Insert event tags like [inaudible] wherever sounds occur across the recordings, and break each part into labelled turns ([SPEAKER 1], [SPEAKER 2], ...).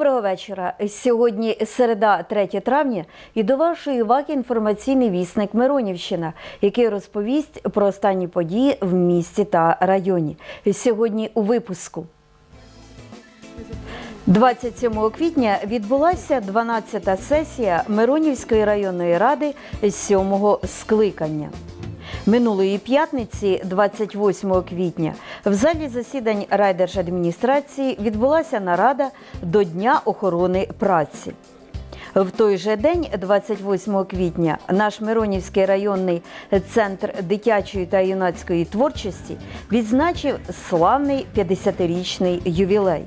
[SPEAKER 1] Доброго вечора. Сьогодні середа, 3 травня, і до вашої уваги інформаційний вісник Миронівщина, який розповість про останні події в місті та районі. Сьогодні у випуску. 27 квітня відбулася 12-та сесія Миронівської районної ради 7-го скликання. Минулої п'ятниці, 28 квітня, в залі засідань райдержадміністрації відбулася нарада до Дня охорони праці. В той же день, 28 квітня, наш Миронівський районний центр дитячої та юнацької творчості відзначив славний 50-річний ювілей.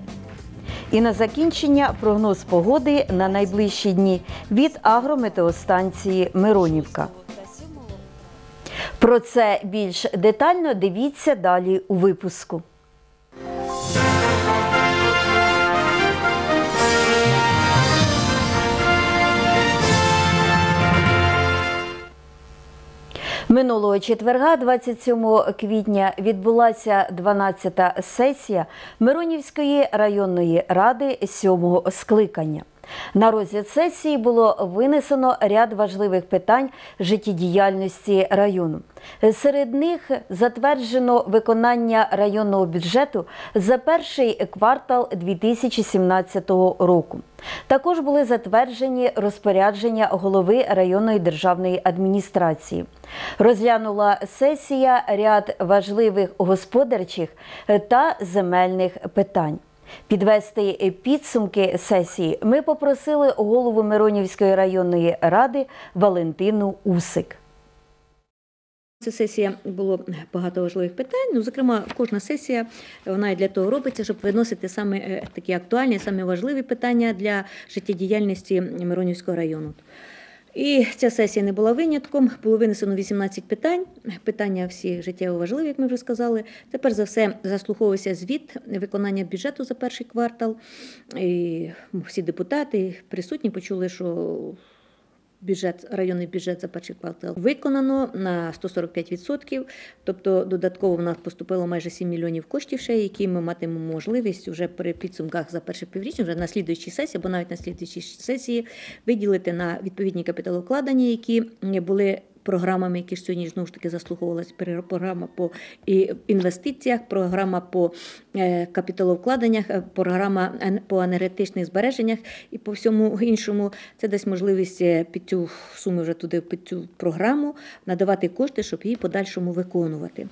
[SPEAKER 1] І на закінчення прогноз погоди на найближчі дні від агрометеостанції Миронівка. Про це більш детально дивіться далі у випуску. Минулого четверга, 27 квітня, відбулася 12-та сесія Миронівської районної ради 7-го скликання. На розгляд сесії було винесено ряд важливих питань життєдіяльності району. Серед них затверджено виконання районного бюджету за перший квартал 2017 року. Також були затверджені розпорядження голови районної державної адміністрації. Розглянула сесія ряд важливих господарчих та земельних питань. Підвести підсумки сесії ми попросили голову Миронівської районної ради Валентину Усик.
[SPEAKER 2] Ця сесія було багато важливих питань. Ну, зокрема, кожна сесія вона і для того робиться, щоб виносити саме е, такі актуальні, саме важливі питання для життєдіяльності Миронівського району. І ця сесія не була винятком. Було винесено 18 питань. Питання всі життєво важливі, як ми вже сказали. Тепер за все заслуховувався звіт виконання бюджету за перший квартал. І всі депутати присутні почули, що бюджет, районний бюджет за перший квартал виконано на 145%. Тобто додатково в нас поступило майже 7 мільйонів коштів, ще які ми матимемо можливість вже при підсумках за перше півріччя, вже на слідуючій сесії, або навіть на слідуючій сесії виділити на відповідні капіталовкладення, які були. Програмами, які ж сьогодні знову ж таки заслуховувалася програма по інвестиціях, програма по е, капіталовкладеннях, е, програма по енергетичних збереженнях і по всьому іншому. Це дасть можливість е, під цю суму вже туди під цю програму надавати кошти, щоб її подальшому виконувати.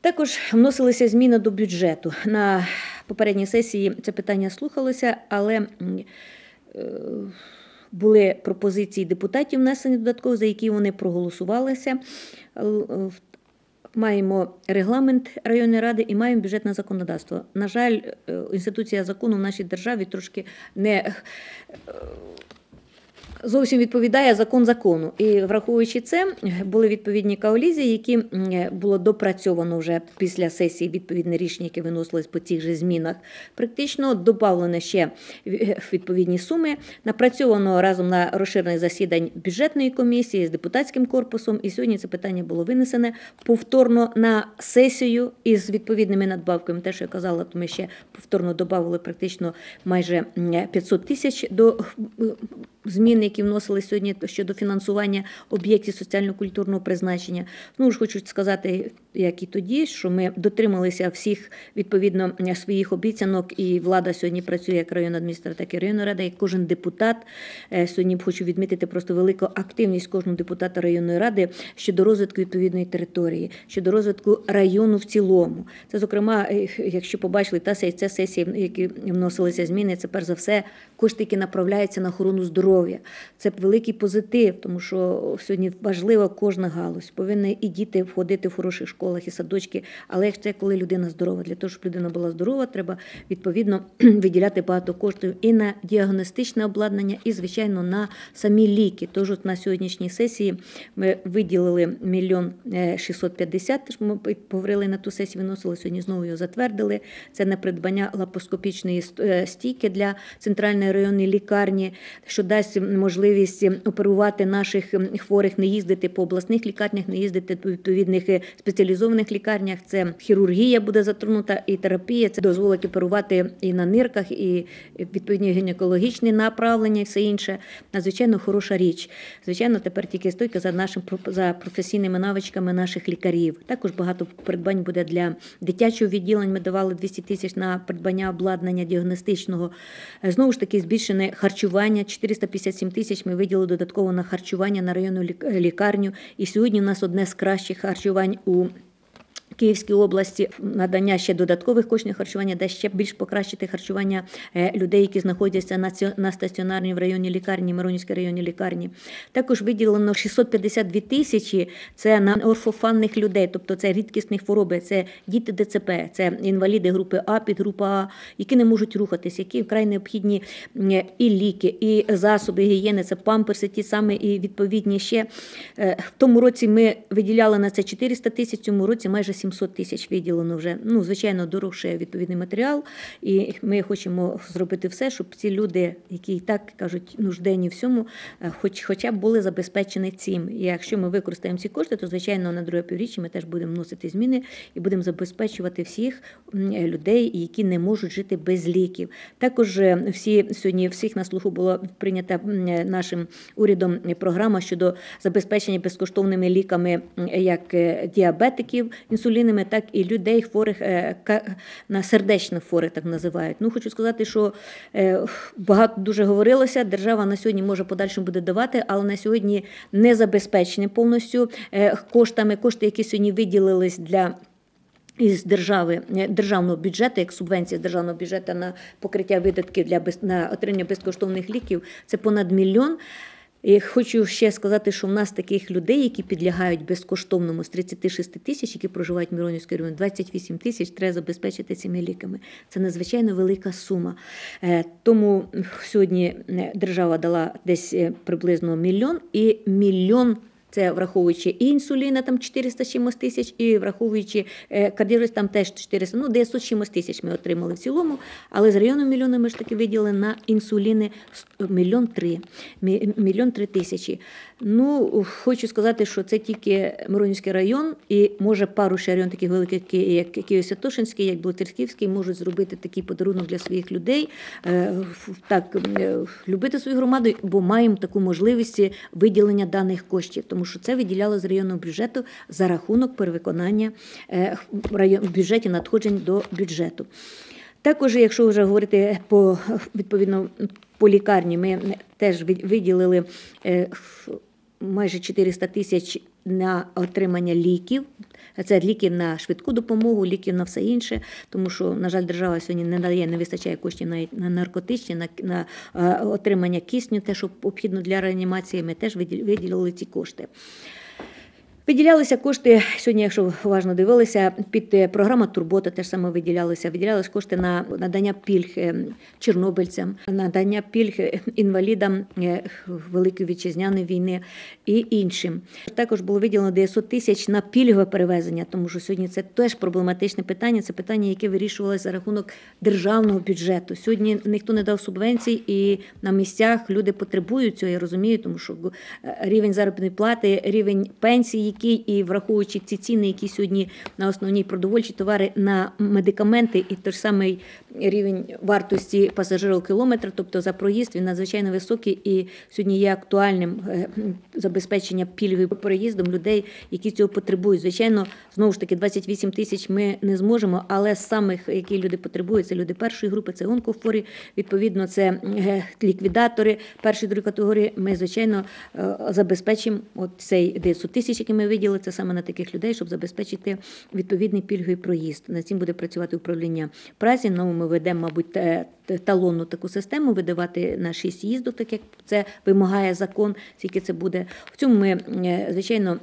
[SPEAKER 2] Також вносилися зміни до бюджету. На попередній сесії це питання слухалося, але були пропозиції депутатів внесені додатково, за які вони проголосувалися. Маємо регламент районної ради і маємо бюджетне законодавство. На жаль, інституція закону в нашій державі трошки не зовсім відповідає закон закону. І враховуючи це, були відповідні каолізії, які було допрацьовано вже після сесії відповідне рішення, яке виносилось по цих же змінах. Практично додавлено ще відповідні суми. Напрацьовано разом на розширених засідань бюджетної комісії з депутатським корпусом. І сьогодні це питання було винесене повторно на сесію із відповідними надбавками. Те, що я казала, то ми ще повторно додали практично майже 500 тисяч до змін, які вносили сьогодні щодо фінансування об'єктів соціально-культурного призначення. Ну ж хочу сказати, як і тоді, що ми дотрималися всіх відповідно своїх обіцянок, і влада сьогодні працює як районна адміністрація, так і районна рада, як кожен депутат. Сьогодні хочу відмітити просто велику активність кожного депутата районної ради щодо розвитку відповідної території, щодо розвитку району в цілому. Це, зокрема, якщо побачили та сесія, які вносилися зміни, це перш за все кошти, які направляються на охорону здоров'я. Це великий позитив, тому що сьогодні важлива кожна галузь. Повинні і діти входити в хороших школах і садочки. Але це коли людина здорова. Для того, щоб людина була здорова, треба відповідно [clears throat] виділяти багато коштів і на діагностичне обладнання, і, звичайно, на самі ліки. Тож от на сьогоднішній сесії ми виділили мільйон 650, ми поговорили на ту сесію, виносили сьогодні. Знову його затвердили. Це на придбання лапоскопічної стійки для центральної районної лікарні, що дасть можливість можливість оперувати наших хворих, не їздити по обласних лікарнях, не їздити по відповідних е, спеціалізованих лікарнях. Це хірургія буде затронута і терапія. Це дозволить оперувати і на нирках, і відповідні гінекологічні направлення, і все інше. Надзвичайно хороша річ. Звичайно, тепер тільки стойка за нашим за професійними навичками наших лікарів. Також багато придбань буде для дитячого відділень. Ми давали 200 тисяч на придбання обладнання діагностичного. Е, Знову ж таки, збільшене харчування. 457 тисяч ми виділили додатково на харчування на районну лік- лікарню. І сьогодні у нас одне з кращих харчувань у Київській області надання ще додаткових коштів харчування, де ще більш покращити харчування е, людей, які знаходяться на на стаціонарній в районі лікарні, Миронівській районній лікарні. Також виділено 652 тисячі. Це на орфофанних людей, тобто це рідкісні хвороби, це діти ДЦП, це інваліди групи А, підгрупа А, які не можуть рухатись, які вкрай необхідні і ліки, і засоби гігієни, це памперси, ті самі і відповідні ще. Е, В тому році ми виділяли на це 400 тисяч, в цьому році майже 700 тисяч виділено вже. Ну, звичайно, дорожче відповідний матеріал. І ми хочемо зробити все, щоб ці люди, які і так кажуть, нужденні в цьому, е, хоч, хоча б були забезпечені цим. І якщо ми використаємо ці кошти, то звичайно на друге півріччя ми теж будемо вносити зміни і будемо забезпечувати всіх людей, які не можуть жити без ліків. Також е, всі сьогодні всіх на слуху була прийнята е, нашим урядом програма щодо забезпечення безкоштовними ліками, як діабетиків інсулінами, так і людей хворих е, на сердечних хворих, так називають. Ну хочу сказати, що е, багато дуже говорилося. Держава на сьогодні може подальшому буде давати, але на сьогодні не забезпечені повністю е, коштами. Кошти, які сьогодні виділились для. Із держави державного бюджету, як субвенція з державного бюджету на покриття видатків для на отримання безкоштовних ліків, це понад мільйон. І хочу ще сказати, що в нас таких людей, які підлягають безкоштовному з 36 тисяч, які проживають в Миронівській районі, 28 тисяч треба забезпечити цими ліками. Це надзвичайно велика сума. Е, Тому сьогодні е, держава дала десь е, приблизно мільйон і мільйон. Це враховуючи і інсуліна, там 400 з чимось тисяч, і враховуючи е, там теж 400, ну 900 з чимось тисяч ми отримали в цілому. Але з району мільйона ми ж таки виділили на інсуліни мільйон три, мільйон три тисячі. Ну, хочу сказати, що це тільки Миронівський район, і може пару ще район таких великих, ки- як Києво-Святошинський, як Блоцерківський, можуть зробити такий подарунок для своїх людей. Е, Так, е, любити свою громаду, бо маємо таку можливість виділення даних коштів, тому що це виділяло з районного бюджету за рахунок перевиконання е, в район- бюджеті надходжень до бюджету. Також, якщо вже говорити по відповідно по лікарні, ми теж ви- виділили е, майже 400 тисяч на отримання ліків. Це ліки на швидку допомогу, ліки на все інше, тому що, на жаль, держава сьогодні не дає, не вистачає коштів на, на наркотичні, на, на е, отримання кисню, те, що необхідно для реанімації. Ми теж виділ- виділили ці кошти. Виділялися кошти сьогодні, якщо уважно дивилися, під е, програма Турбота теж саме виділялися. Виділялися кошти на надання пільг е, чорнобильцям, надання пільг е, інвалідам Великої вітчизняної війни і іншим. Також було виділено 900 тисяч на пільгове перевезення, тому що сьогодні це теж проблематичне питання. Це питання, яке вирішувалося за рахунок державного бюджету. Сьогодні ніхто не дав субвенцій, і на місцях люди потребують цього. Я розумію, тому що рівень заробітної плати, рівень пенсії, який і враховуючи ці ціни, які сьогодні на основні продовольчі товари на медикаменти, і той ж самий рівень вартості пасажирів кілометра, тобто за проїзд, він надзвичайно високий і сьогодні є актуальним е, забезпечення пільги проїздом людей, які цього потребують. Звичайно, знову ж таки, 28 тисяч ми не зможемо, але самих, які люди потребують, це люди першої групи, це онкохворі, відповідно, це е, ліквідатори першої другої категорії. Ми, звичайно, е, забезпечимо цей 900 тисяч, який ми виділили, це саме на таких людей, щоб забезпечити відповідний пільговий проїзд. На цим буде працювати управління праці. Ну, ми ведемо, мабуть, талонну таку систему, видавати на 6 їздок, так як це вимагає закон, скільки це буде. В цьому ми, е, звичайно,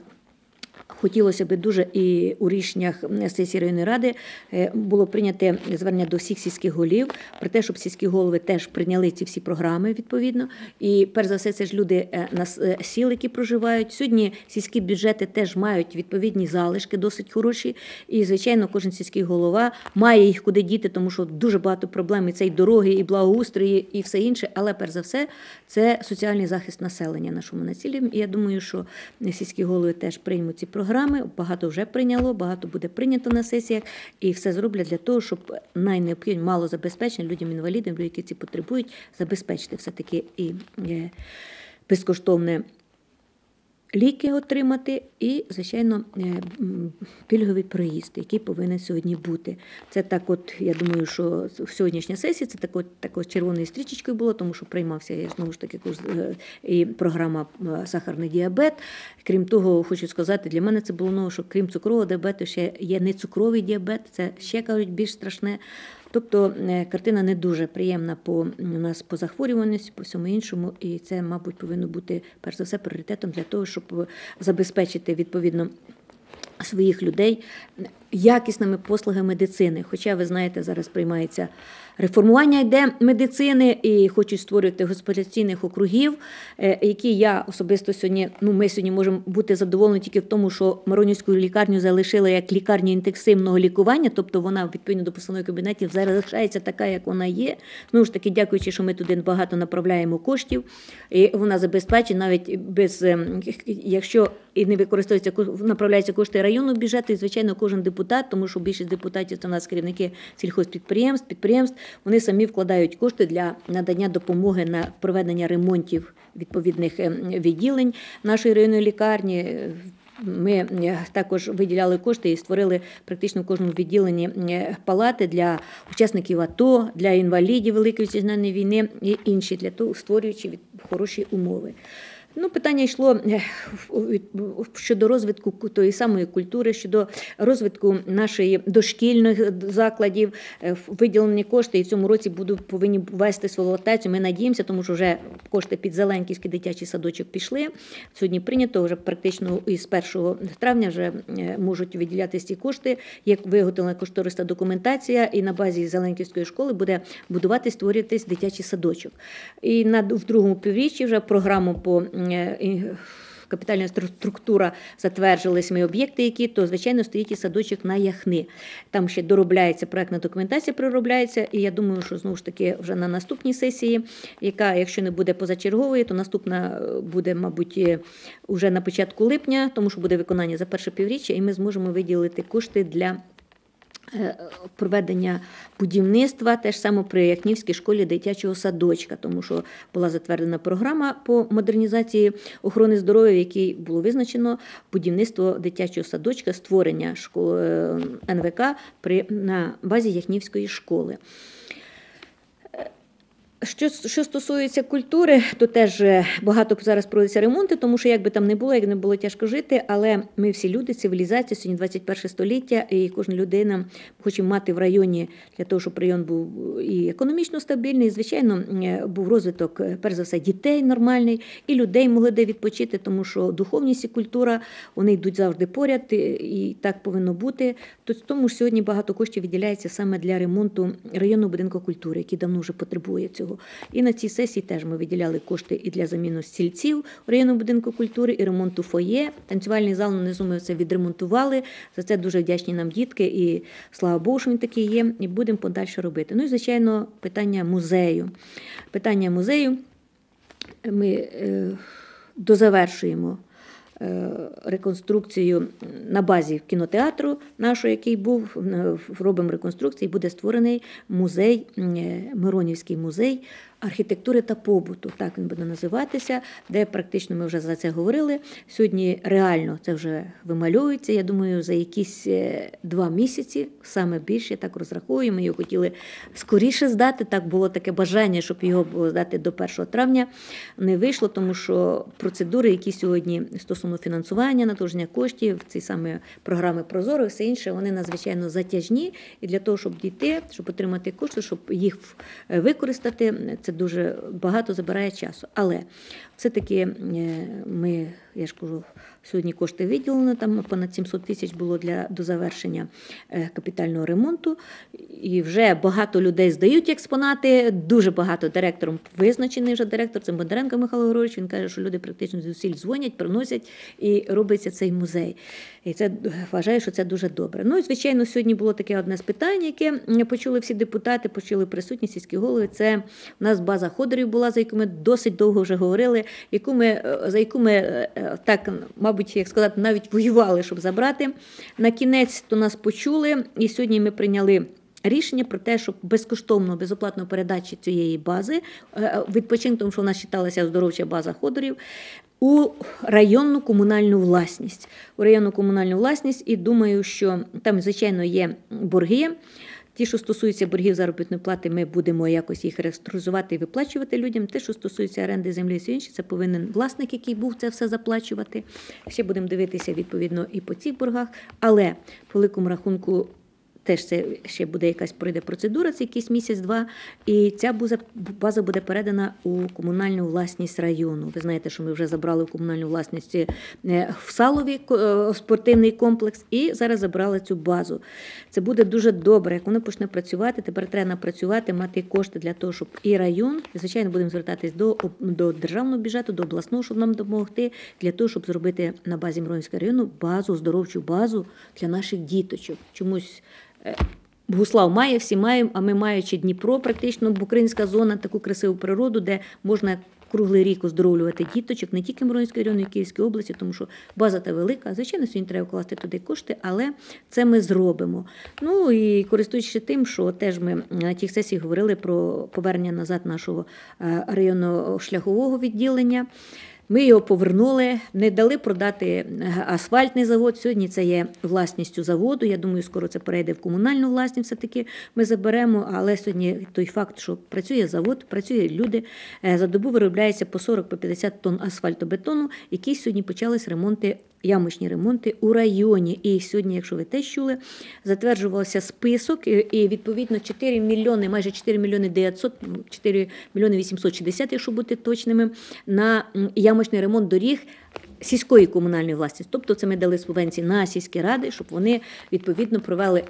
[SPEAKER 2] Хотілося б дуже і у рішеннях сесії районної ради е, було прийняте звернення до всіх сільських голів про те, щоб сільські голови теж прийняли ці всі програми відповідно. І перш за все, це ж люди е, на е, сіл, які проживають. Сьогодні сільські бюджети теж мають відповідні залишки, досить хороші. І звичайно, кожен сільський голова має їх куди діти, тому що дуже багато проблем і це і дороги, і благоустрої, і все інше. Але перш за все, це соціальний захист населення нашому націлі. І я думаю, що сільські голови теж приймуть ці програми. Багато вже прийняло, багато буде прийнято на сесіях, і все зроблять для того, щоб найнеобхідніше мало забезпечення людям інвалідам, які ці потребують, забезпечити все таки і е, безкоштовне ліки отримати і, звичайно, е, пільговий проїзд, який повинен сьогодні бути. Це так, от я думаю, що в сьогоднішня сесія це так, от, такою червоною стрічечкою було, тому що приймався я знову ж таки курс е, і програма е, сахарний діабет. Крім того, хочу сказати, для мене це було ново, що крім цукрового діабету ще є не цукровий діабет, це ще кажуть більш страшне. Тобто е, картина не дуже приємна по у нас по захворюваності, по всьому іншому, і це, мабуть, повинно бути перш за все пріоритетом для того, щоб забезпечити відповідно своїх людей якісними послугами медицини. Хоча ви знаєте, зараз приймається реформування йде медицини і хочуть створювати госпіталяційних округів, е, які я особисто сьогодні. Ну, ми сьогодні можемо бути задоволені тільки в тому, що Маронівську лікарню залишили як лікарню інтенсивного лікування, тобто вона відповідно до постанови кабінетів залишається така, як вона є. Знову ж таки, дякуючи, що ми туди багато направляємо коштів, і вона забезпечить навіть без ем, якщо і не використовується ко- направляються кошти районного бюджету, і звичайно, кожен депутат, тому що більшість депутатів це у нас керівники сільхозпідприємств, підприємств, вони самі вкладають кошти для надання допомоги на проведення ремонтів відповідних ем, відділень нашої районної лікарні. Ми е, також виділяли кошти і створили практично в кожному відділенні е, палати для учасників АТО, для інвалідів Великої вітчизняної війни і інші для того, створюючи хороші умови. Ну, питання йшло е, щодо розвитку тої самої культури, щодо розвитку нашої дошкільних закладів, е, виділені кошти, і в цьому році будуть повинні ввести свою лотацію. Ми надіємося, тому що вже кошти під Зеленківський дитячий садочок пішли. Сьогодні прийнято вже практично із 1 травня вже е, можуть виділятися ці кошти. Як виготовлена кошторисна документація, і на базі Зеленківської школи буде будувати створюватись дитячий садочок. І на в другому півріччі вже програму по Капітальна стру- структура затверджились ми об'єкти, які то звичайно стоїть і садочок на яхни. Там ще доробляється проектна документація, проробляється. І я думаю, що знову ж таки вже на наступній сесії, яка, якщо не буде позачерговою, то наступна е, буде, мабуть, е, уже на початку липня, тому що буде виконання за перше півріччя, і ми зможемо виділити кошти для. Е, Проведення будівництва теж саме при Яхнівській школі дитячого садочка, тому що була затверджена програма по модернізації охорони здоров'я, в якій було визначено будівництво дитячого садочка, створення школ е, НВК при на базі Яхнівської школи. Що, що стосується культури, то теж е, багато зараз проводяться ремонти, тому що як би там не було, як не було тяжко жити, але ми всі люди, цивілізація, сьогодні 21 століття, і кожна людина хоче мати в районі для того, щоб район був і економічно стабільний, і, звичайно, е, був розвиток, е, перш за все, дітей нормальний, і людей могли де відпочити, тому що духовність і культура вони йдуть завжди поряд, і- так повинно бути. То тому ж сьогодні багато коштів виділяється саме для ремонту районного будинку культури, який давно вже потребує цього. І на цій сесії теж ми виділяли кошти і для заміни стільців у районному будинку культури, і ремонту фоє. Танцювальний зал внизу ми це відремонтували. За це дуже вдячні нам дітки, і слава Богу, що він такий є. І будемо подальше робити. Ну і звичайно, питання музею. Питання музею ми е, дозавершуємо реконструкцію на базі кінотеатру нашого, який був, е, робимо реконструкцію, буде створений музей, е, Миронівський музей архітектури та побуту, так він буде називатися, де практично ми вже за це говорили. Сьогодні реально це вже вимальовується. Я думаю, за якісь е, два місяці, саме більше, я так розраховую. Ми його хотіли скоріше здати. Так було таке бажання, щоб його було здати до 1 травня. Не вийшло, тому що процедури, які сьогодні стосовно фінансування, надовження коштів, ці саме програми Прозоро, і все інше, вони надзвичайно затяжні. І для того, щоб дійти, щоб отримати кошти, щоб їх е, використати, це дуже багато забирає часу. Але Все-таки е, ми, я ж кажу, сьогодні кошти виділено, там понад 700 тисяч було для, до завершення е, капітального ремонту. І вже багато людей здають експонати, дуже багато директором визначений вже директор, це Бондаренко Михайло Григорович. Він каже, що люди практично зусиль дзвонять, приносять і робиться цей музей. І це вважаю, що це дуже добре. Ну і звичайно, сьогодні було таке одне з питань, яке почули всі депутати, почули присутні сільські голови. Це у нас база ходорів була, за яку ми досить довго вже говорили, яку ми е, за яку ми е, е, так, мабуть, як сказати, навіть воювали, щоб забрати. На кінець то нас почули, і сьогодні ми прийняли. Рішення про те, щоб безкоштовно, безоплатно передачі цієї бази відпочинку, тому що в нас вважалася оздоровча база ходорів, у районну комунальну власність. У районну комунальну власність, і думаю, що там, звичайно, є борги. Ті, що стосуються боргів заробітної плати, ми будемо якось їх реструктуризувати і виплачувати людям. Те, що стосується оренди землі і інше, це повинен власник, який був це все заплачувати. Ще будемо дивитися відповідно і по цих боргах. Але по великому рахунку. Теж це ще буде якась пройде процедура, це якийсь місяць-два, і ця база, буде передана у комунальну власність району. Ви знаєте, що ми вже забрали в комунальну власність е, в Салові е, спортивний комплекс, і зараз забрали цю базу. Це буде дуже добре. Як воно почне працювати, тепер треба напрацювати, мати кошти для того, щоб і район, і звичайно, будемо звертатись до, до державного бюджету, до обласного, щоб нам допомогти, для того, щоб зробити на базі Миронівського району базу, здоровчу базу для наших діточок. Чомусь. Богуслав має, всі маємо, а ми маючи Дніпро, практично Букринська зона, таку красиву природу, де можна круглий рік оздоровлювати діточок, не тільки Миронського району, і Київської області, тому що база та велика. Звичайно, сьогодні треба вкласти туди кошти, але це ми зробимо. Ну і користуючись тим, що теж ми на тих сесіях говорили про повернення назад нашого районного шляхового відділення. Ми його повернули, не дали продати асфальтний завод. Сьогодні це є власністю заводу. Я думаю, скоро це перейде в комунальну власність. Все таки ми заберемо. Але сьогодні той факт, що працює завод, працюють люди. За добу виробляється по 40-50 тонн асфальтобетону, який сьогодні почались ремонти. Ямочні ремонти у районі. І сьогодні, якщо ви теж чули, затверджувався список, і відповідно 4 мільйони, майже 4 мільйони 900, 4 мільйони 860, якщо бути точними, на ямочний ремонт доріг. Сільської комунальної власності, тобто це ми дали субвенції на сільські ради, щоб вони відповідно провели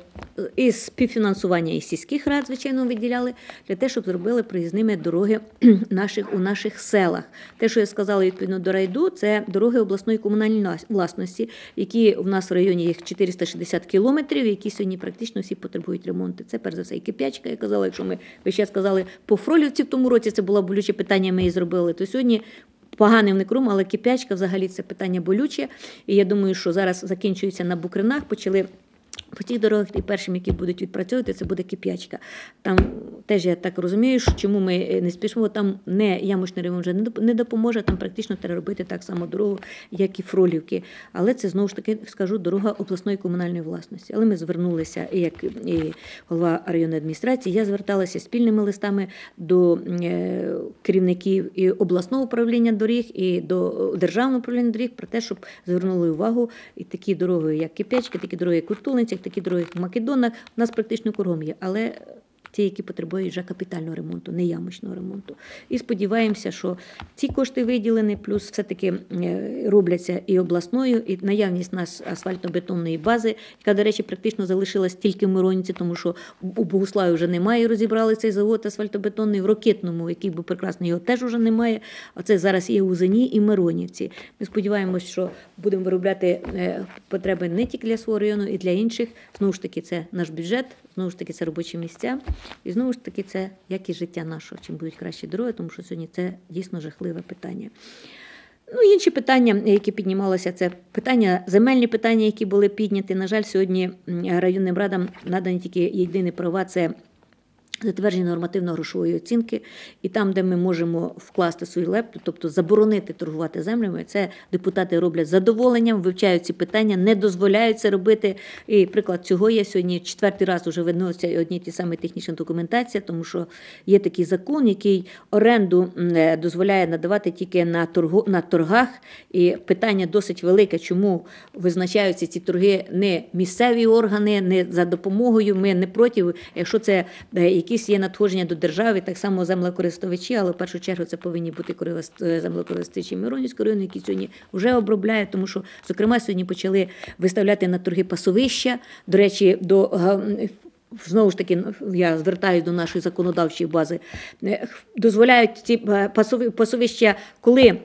[SPEAKER 2] і співфінансування із сільських рад, звичайно, виділяли для того, щоб зробили проїзними дороги [clears throat] наших у наших селах. Те, що я сказала відповідно до райду, це дороги обласної комунальної власності, які в нас в районі їх 460 кілометрів, які сьогодні практично всі потребують ремонту. Це перш за все і кип'ячка. Я казала, якщо ми ви ще сказали по Фролівці в тому році, це було болюче питання. Ми її зробили. То сьогодні поганим не крум, але кип'ячка взагалі це питання болюче. І я думаю, що зараз закінчується на Букринах, почали. По тих дорогах і першим, які будуть відпрацьовувати, це буде кип'ячка. Там теж я так розумію, що чому ми не спішимо, там не ямочний ремонт вже не допоможе, там практично треба робити так само дорогу, як і Фролівки. Але це знову ж таки скажу дорога обласної комунальної власності. Але ми звернулися, як і голова районної адміністрації, я зверталася спільними листами до керівників і обласного управління доріг, і до державного управління доріг про те, щоб звернули увагу і такі дороги, як Кип'ячка, такі дороги, як Куртулинці, такі дороги, як Македонах, у нас практично кругом є. Але ті, які потребують вже капітального ремонту, не ямочного ремонту. І сподіваємося, що ці кошти виділені, плюс все-таки робляться і обласною, і наявність нас асфальтобетонної бази, яка, до речі, практично залишилась тільки в Миронці, тому що у Богуславі вже немає. Розібрали цей завод асфальтобетонний в Рокетному, який був прекрасний, його теж вже немає. А це зараз є у Зені і Миронівці. Ми сподіваємось, що будемо виробляти потреби не тільки для свого району, і для інших. Знову ж таки, це наш бюджет, знову ж таки, це робочі місця. І знову ж таки, це якість життя нашого, чим будуть кращі дороги, тому що сьогодні це дійсно жахливе питання. Ну, інші питання, які піднімалися, це питання, земельні питання, які були підняті. На жаль, сьогодні районним радам надані тільки єдині права. Це Затвердження нормативно-грошової оцінки, і там, де ми можемо вкласти свій лепту, тобто заборонити торгувати землями, це депутати роблять задоволенням, вивчають ці питання, не дозволяють це робити. І приклад цього є сьогодні четвертий раз вже виносяться одні ті самі технічна документація, тому що є такий закон, який оренду дозволяє надавати тільки на торгу на торгах. І питання досить велике, чому визначаються ці торги не місцеві органи, не за допомогою. Ми не проти, якщо це які якісь є надходження до держави, так само землекористувачі, але в першу чергу це повинні бути е, землекористувачі Миронівського району, які сьогодні вже обробляють, тому що, зокрема, сьогодні почали виставляти на торги пасовища. До речі, до Знову ж таки, я звертаюся до нашої законодавчої бази. Е, Дозволяють ці е, пасовища, коли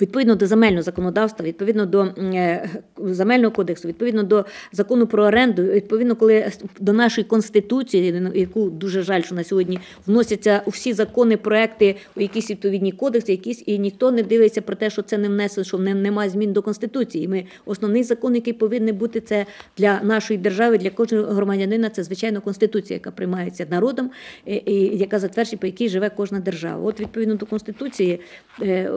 [SPEAKER 2] відповідно до земельного законодавства, відповідно до е, земельного кодексу, відповідно до закону про оренду, відповідно, коли до нашої конституції, яку дуже жаль, що на сьогодні вносяться всі закони, проекти у якісь відповідні кодекси, якісь і ніхто не дивиться про те, що це не внесено, що немає змін до конституції. Ми основний закон, який повинен бути, це для нашої держави, для кожного громадянина, це звичайно конституція, яка приймається народом, і, яка затверджує, по якій живе кожна держава. От відповідно до конституції е,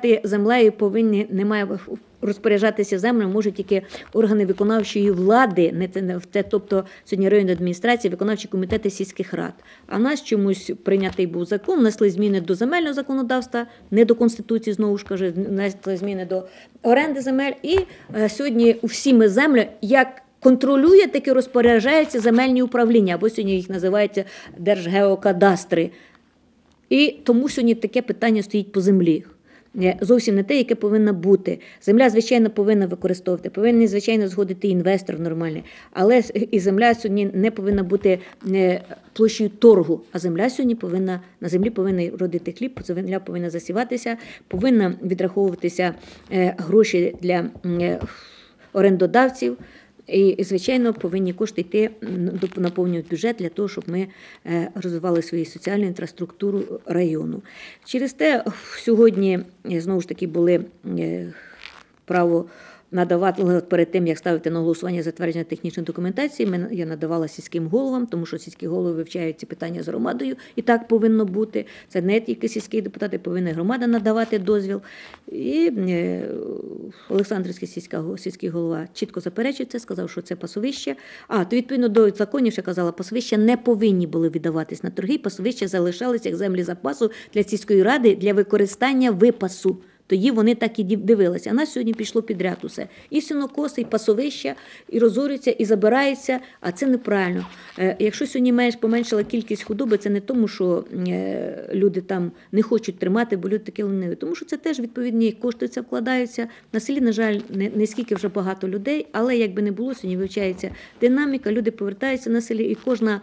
[SPEAKER 2] управляти землею повинні немає розпоряджатися землею можуть тільки органи виконавчої влади, не не це, тобто сьогодні районні адміністрації, виконавчі комітети сільських рад. А в нас чомусь прийнятий був закон, внесли зміни до земельного законодавства, не до конституції, знову ж кажу, внесли зміни до оренди земель. І е, сьогодні всі ми землі як. Контролює, так і розпоряджаються земельні управління, або сьогодні їх називаються держгеокадастри. І тому сьогодні таке питання стоїть по землі. Зовсім не те, яке повинно бути. Земля, звичайно, повинна використовувати, повинен, звичайно, згодити інвестор нормальний. Але і земля сьогодні не повинна бути е, площею торгу, а земля сьогодні повинна на землі повинна родити хліб, земля повинна засіватися, повинна відраховуватися е, гроші для е, орендодавців. І, звичайно, повинні кошти йти до наповнювати бюджет для того, щоб ми е, розвивали свою соціальну інфраструктуру району. Через те сьогодні е, знову ж таки були е, право надавати перед тим, як ставити на голосування затвердження технічної документації. Ми, я надавала сільським головам, тому що сільські голови вивчають ці питання з громадою, і так повинно бути. Це не тільки сільські депутати, повинна громада надавати дозвіл. І е, Олександрівський сільська, сільський голова чітко заперечив це, сказав, що це пасовище. А, то відповідно до законів ще казала, пасовища не повинні були віддаватись на торги, пасовища залишалися як землі запасу для сільської ради для використання випасу. Тоді вони так і дивилися. А нас сьогодні пішло підряд усе. І сінокоси, і пасовища, і розорюється, і забирається, а це неправильно. Е, Якщо сьогодні менш поменшила кількість худоби, це не тому, що е, люди там не хочуть тримати, бо люди такі лениві. Тому що це теж відповідні кошти це вкладаються. На селі, на жаль, не, не скільки вже багато людей, але якби не було, сьогодні вивчається динаміка, люди повертаються на селі, і кожна.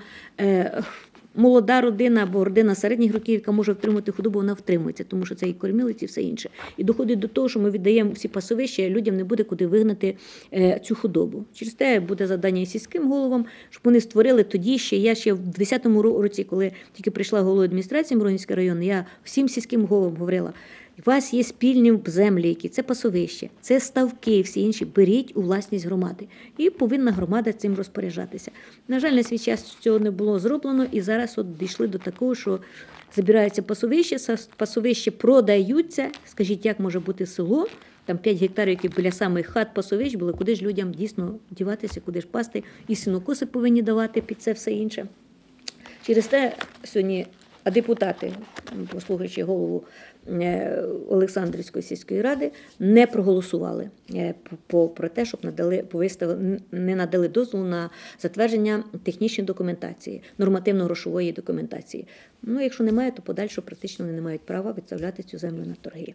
[SPEAKER 2] Молода родина або родина середніх років, яка може втримати худобу, вона втримується, тому що це і кормілиці, і все інше. І доходить до того, що ми віддаємо всі пасовища, і людям не буде куди вигнати е, цю худобу. Через те буде завдання і сільським головам, щоб вони створили тоді ще. Я ще в 10-му році, коли тільки прийшла голова адміністрації Миронівського району, я всім сільським головам говорила. У вас є спільні землі, які це пасовище, це ставки, всі інші. Беріть у власність громади. І повинна громада цим розпоряджатися. На жаль, на свій час цього не було зроблено, і зараз от дійшли до такого, що забирається пасовище, пасовище продаються. Скажіть, як може бути село? Там 5 гектарів, які біля самих хат пасовищ були, куди ж людям дійсно діватися, куди ж пасти, і сінокоси повинні давати під це все інше. Через те сьогодні а депутати, послухаючи голову е, Олександрівської сільської ради, не проголосували е, про те, щоб надали повиставили, не надали дозволу на затвердження технічної документації, нормативно-грошової документації. Ну, якщо немає, то подальше практично вони не мають права відставляти цю землю на торги.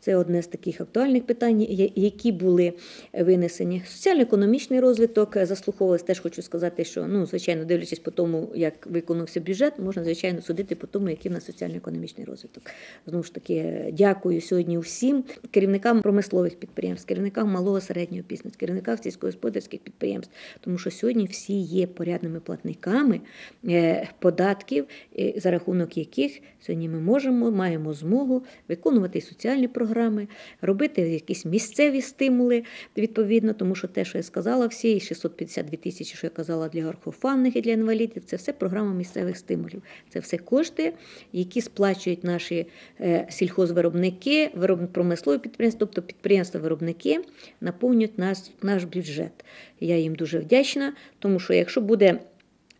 [SPEAKER 2] Це одне з таких актуальних питань, які були винесені. Соціально-економічний розвиток е, заслуховувалось. Теж хочу сказати, що ну, звичайно, дивлячись по тому, як виконався бюджет, можна звичайно судити по тому, який в нас соціально-економічний розвиток. Знову ж таки, е, дякую сьогодні всім керівникам промислових підприємств, керівникам малого середнього бізнесу, керівникам сільськогосподарських підприємств, тому що сьогодні всі є порядними платниками е, податків, за рахунок яких сьогодні ми можемо, маємо змогу виконувати і соціальні програми, робити якісь місцеві стимули відповідно, тому що те, що я сказала, всі 652 тисячі, що я казала для орхофанних і для інвалідів, це все програма місцевих стимулів. Це все кошти, які сплачують наші е, сільхозвиробники, вироб- промислові підприємства, тобто підприємства-виробники наповнюють наш, наш бюджет. Я їм дуже вдячна, тому що якщо буде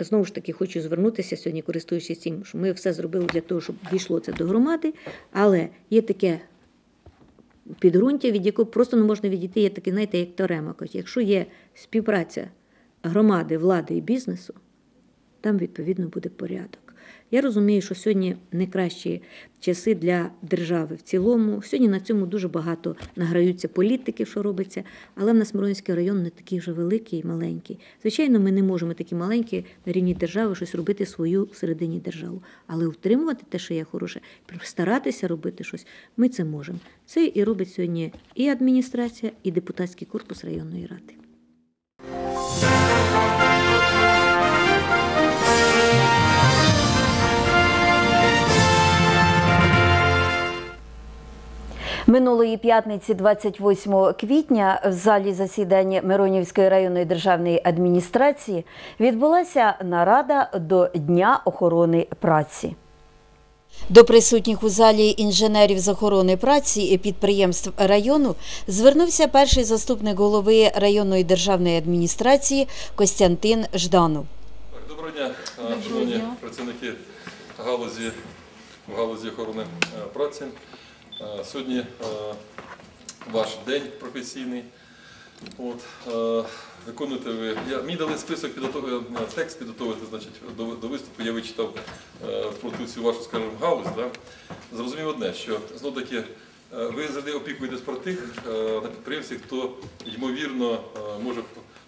[SPEAKER 2] Знову ж таки, хочу звернутися сьогодні, користуючись цим, що ми все зробили для того, щоб дійшло це до громади, але є таке підґрунтя, від якого просто не можна відійти, є таке, знаєте, як теорема. Якщо є співпраця громади, влади і бізнесу, там відповідно буде порядок. Я розумію, що сьогодні не кращі часи для держави в цілому. Сьогодні на цьому дуже багато награються політики, що робиться, але в нас Миронівський район не такий вже великий і маленький. Звичайно, ми не можемо такі маленькі на рівні держави щось робити свою всередині державу. Але утримувати те, що є хороше, старатися робити щось, ми це можемо. Це і робить сьогодні і адміністрація, і депутатський корпус районної ради.
[SPEAKER 1] Минулої п'ятниці, 28 квітня, в залі засідань Миронівської районної державної адміністрації відбулася нарада до Дня охорони праці. До присутніх у залі інженерів з охорони праці і підприємств району звернувся перший заступник голови районної державної адміністрації Костянтин Жданов.
[SPEAKER 3] Доброго дня, е, шановні працівники галузі, в галузі охорони е, праці. Е, Сьогодні е, ваш день професійний. Е, виконуєте ви. Мені дали список підготовити, е, текст підготовити до, виступу. Я вичитав про ту цю вашу, скажімо, галузь. Зрозумів одне, що знов таки ви завжди опікуєтесь про тих на підприємстві, хто ймовірно може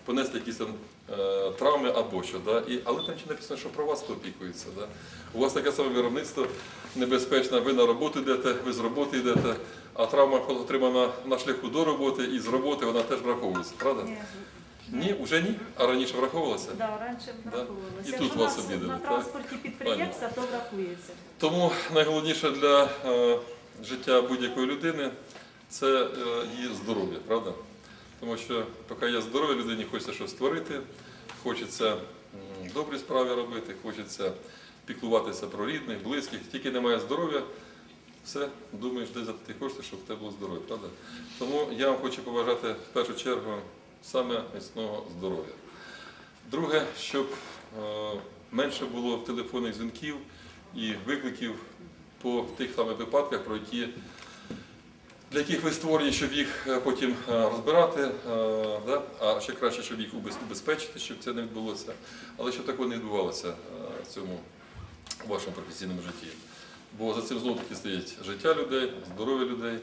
[SPEAKER 3] понести якісь там травми або що. Да? І, але там ще написано, що про вас опікується. Да? У вас таке саме виробництво небезпечне, ви на роботу йдете, ви з роботи йдете, а травма отримана на шляху до роботи і з роботи вона теж враховується, правда?
[SPEAKER 4] Ні,
[SPEAKER 3] Ні, вже ні, а раніше враховувалося.
[SPEAKER 4] да, раніше враховувалося.
[SPEAKER 3] І тут вас обідали,
[SPEAKER 4] На транспорті підприємства, то врахується.
[SPEAKER 3] Тому найголовніше для е, життя будь-якої людини це е, її здоров'я, правда? Тому що поки є здоров'я, людині хочеться щось створити, хочеться добрі справи робити, хочеться піклуватися про рідних, близьких. Тільки немає здоров'я, все, думаєш, де за ті кошти, щоб в тебе було здоров'я, правда? Тому я вам хочу побажати в першу чергу саме міцного здоров'я. Друге, щоб е, менше було телефонних дзвінків і викликів по тих самих випадках, про які для яких ви створені, щоб їх е, потім е, розбирати, е, а ще краще, щоб їх убезпечити, щоб це не відбулося, але щоб такого не відбувалося в цьому вашому професійному житті. Бо за цим знову таки стоїть життя людей, здоров'я людей.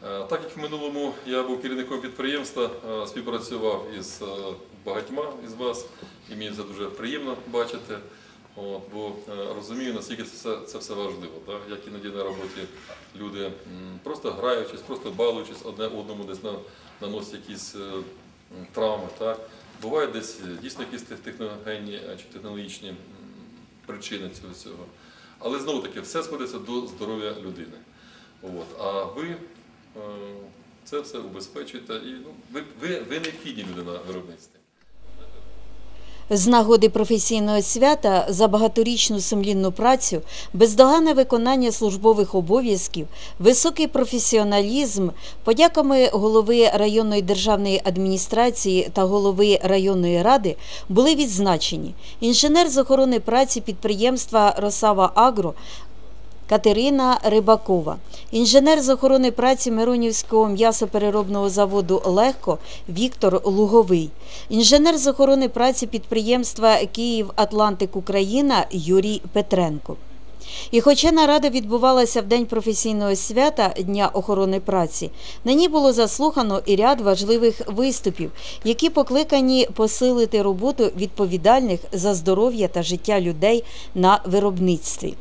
[SPEAKER 3] Так як в минулому я був керівником підприємства, співпрацював із багатьма із вас, і мені це дуже приємно бачити. От, бо е, розумію, наскільки це, все- це все важливо. Так? Як іноді на роботі люди просто граючись, просто балуючись одне одному, десь на, наносять якісь е, травми. Так? Бувають десь е, дійсно якісь техногенні чи технологічні причини цього всього. Але знову таки, все сходиться до здоров'я людини. От. А ви це все убезпечуєте і ну, ви, ви, ви необхідні люди на виробництві.
[SPEAKER 1] З нагоди професійного свята за багаторічну сумлінну працю, бездоганне виконання службових обов'язків, високий професіоналізм, подяками голови районної державної адміністрації та голови районної ради були відзначені. Інженер з охорони праці підприємства Росава Агро Катерина Рибакова, інженер з охорони праці Миронівського м'ясопереробного заводу Легко Віктор Луговий, інженер з охорони праці підприємства Київ Атлантик Україна Юрій Петренко. І хоча нарада відбувалася в день професійного свята Дня охорони праці, на ній було заслухано і ряд важливих виступів, які покликані посилити роботу відповідальних за здоров'я та життя людей на виробництві.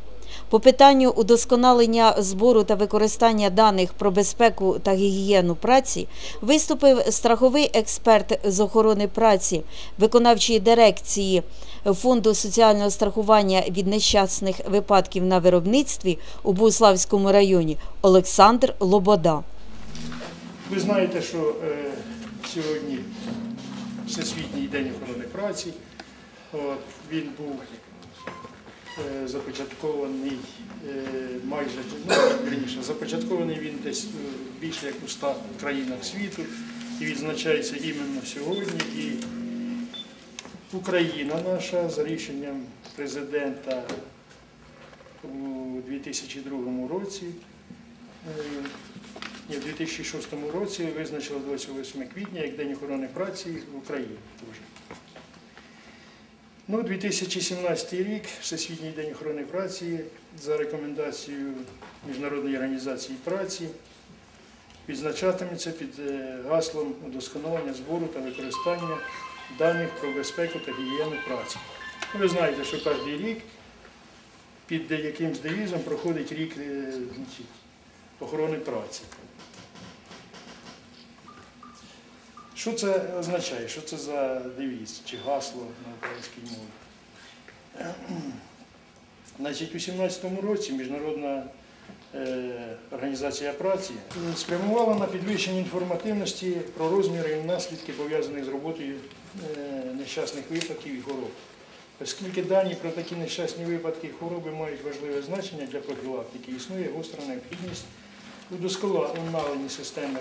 [SPEAKER 1] По питанню удосконалення збору та використання даних про безпеку та гігієну праці виступив страховий експерт з охорони праці виконавчої дирекції Фонду соціального страхування від нещасних випадків на виробництві у Буславському районі Олександр Лобода.
[SPEAKER 5] Ви знаєте, що е, сьогодні Всесвітній день охорони праці. Він був започаткований е, майже, ну, вірніше, започаткований він десь е, більше як у 100 країнах світу і відзначається іменно сьогодні. І Україна наша за рішенням президента у 2002 році е, ні, в 2006 році визначили 28 квітня як День охорони праці в Україні. Ну, 2017 рік, Всесвітній день охорони праці, за рекомендацією Міжнародної організації праці, відзначатиметься під е, гаслом удосконалення збору та використання даних про безпеку та гігієну праці. Ви знаєте, що кожен рік під якимсь девізом проходить рік е, охорони праці. Що це означає? Що це за девіз чи гасло на українській мові? [clears throat] Значить, у 2017 році Міжнародна е, організація праці спрямувала на підвищення інформативності про розміри і наслідки пов'язаних з роботою е, нещасних випадків і хвороб. Оскільки дані про такі нещасні випадки і хвороби мають важливе значення для профілактики, існує гостра необхідність удосконаленні системи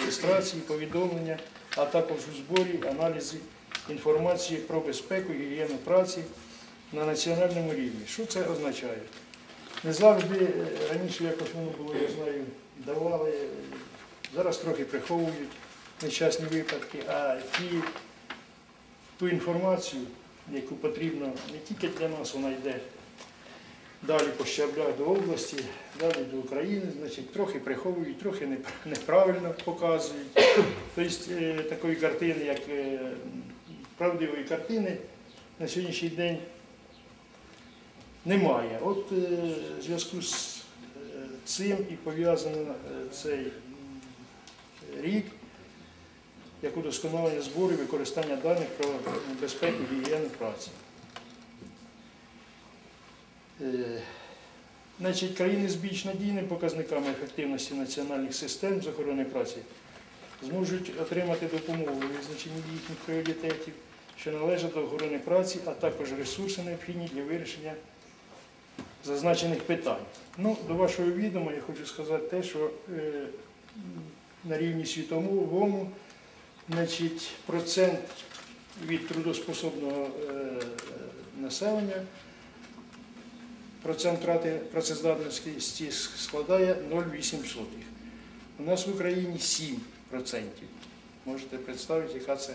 [SPEAKER 5] реєстрації, повідомлення, а також у зборі, аналізі інформації про безпеку і гігієну праці на національному рівні. Що це означає? Не завжди е, раніше якось воно було, я знаю, давали, зараз трохи приховують нещасні випадки, а ті, ту інформацію, яку потрібно не тільки для нас, вона йде далі по щаблях до області, далі до України, значить, трохи приховують, трохи неправильно показують. Тобто е, такої картини, як е, правдивої картини, на сьогоднішній день немає. От е, в зв'язку з цим і пов'язано е, цей рік, як удосконалення збору і використання даних про безпеку і гігієну праці. Е, Значить, країни з більш надійними показниками ефективності національних систем з охорони праці зможуть отримати допомогу у визначенні їхніх пріоритетів, що належать до охорони праці, а також ресурси необхідні для вирішення зазначених питань. Ну, до вашого відома я хочу сказати те, що е, на рівні світовому значить, процент від трудоспособного е, населення процент втрати працездатності складає 0,8. У нас в Україні 7%. Можете представити, яка це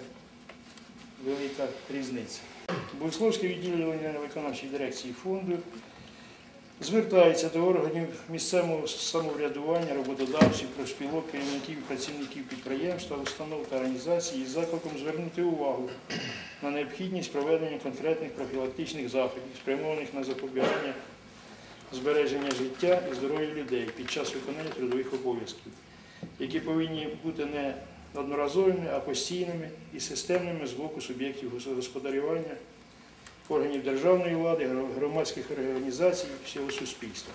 [SPEAKER 5] велика різниця. Богословське відділення виконавчої дирекції фонду звертається до органів місцевого самоврядування, роботодавців, профспілок, керівників працівників підприємства, установ та організацій із закликом звернути увагу на необхідність проведення конкретних профілактичних заходів, спрямованих на запобігання збереження життя і здоров'я людей під час виконання трудових обов'язків, які повинні бути не одноразовими, а постійними і системними з боку суб'єктів господарювання, органів державної влади, громадських організацій і всього суспільства.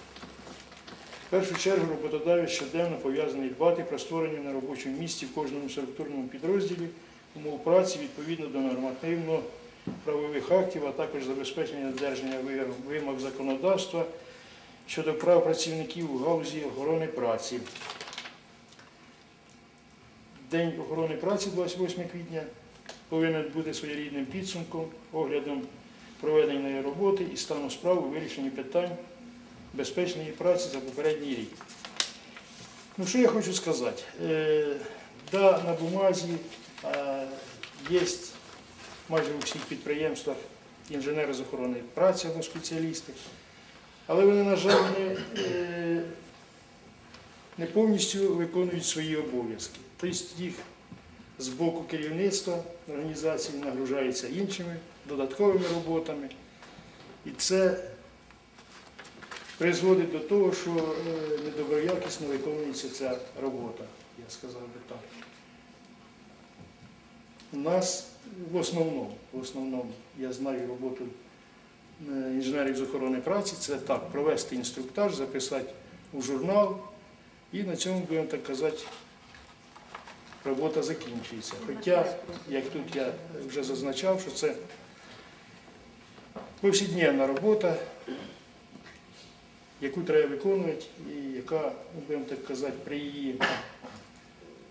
[SPEAKER 5] В першу чергу роботодавець щоденно пов'язаний дбати про створення на робочому місці в кожному структурному підрозділі умов праці відповідно до нормативно-правових актів, а також забезпечення додержання вимог законодавства щодо прав працівників у галузі охорони праці. День охорони праці 28 квітня повинен бути своєрідним підсумком, оглядом проведеної роботи і стану справ у вирішенні питань безпечної праці за попередній рік. Ну, що я хочу сказати? Е, да, на бумазі е, є майже у всіх підприємствах інженери з охорони праці або спеціалісти, але вони, на жаль, не, е, не повністю виконують свої обов'язки. Тобто їх з боку керівництва організації нагружаються іншими додатковими роботами. І це призводить до того, що е, недоброякісно виконується ця робота, я сказав би так. У нас в основному, в основному, я знаю роботу інженерів з охорони праці, це так, провести інструктаж, записати у журнал, і на цьому, будемо так казати, робота закінчується. Хоча, як тут я вже зазначав, що це повсякденна робота, яку треба виконувати, і яка, будемо так казати, при її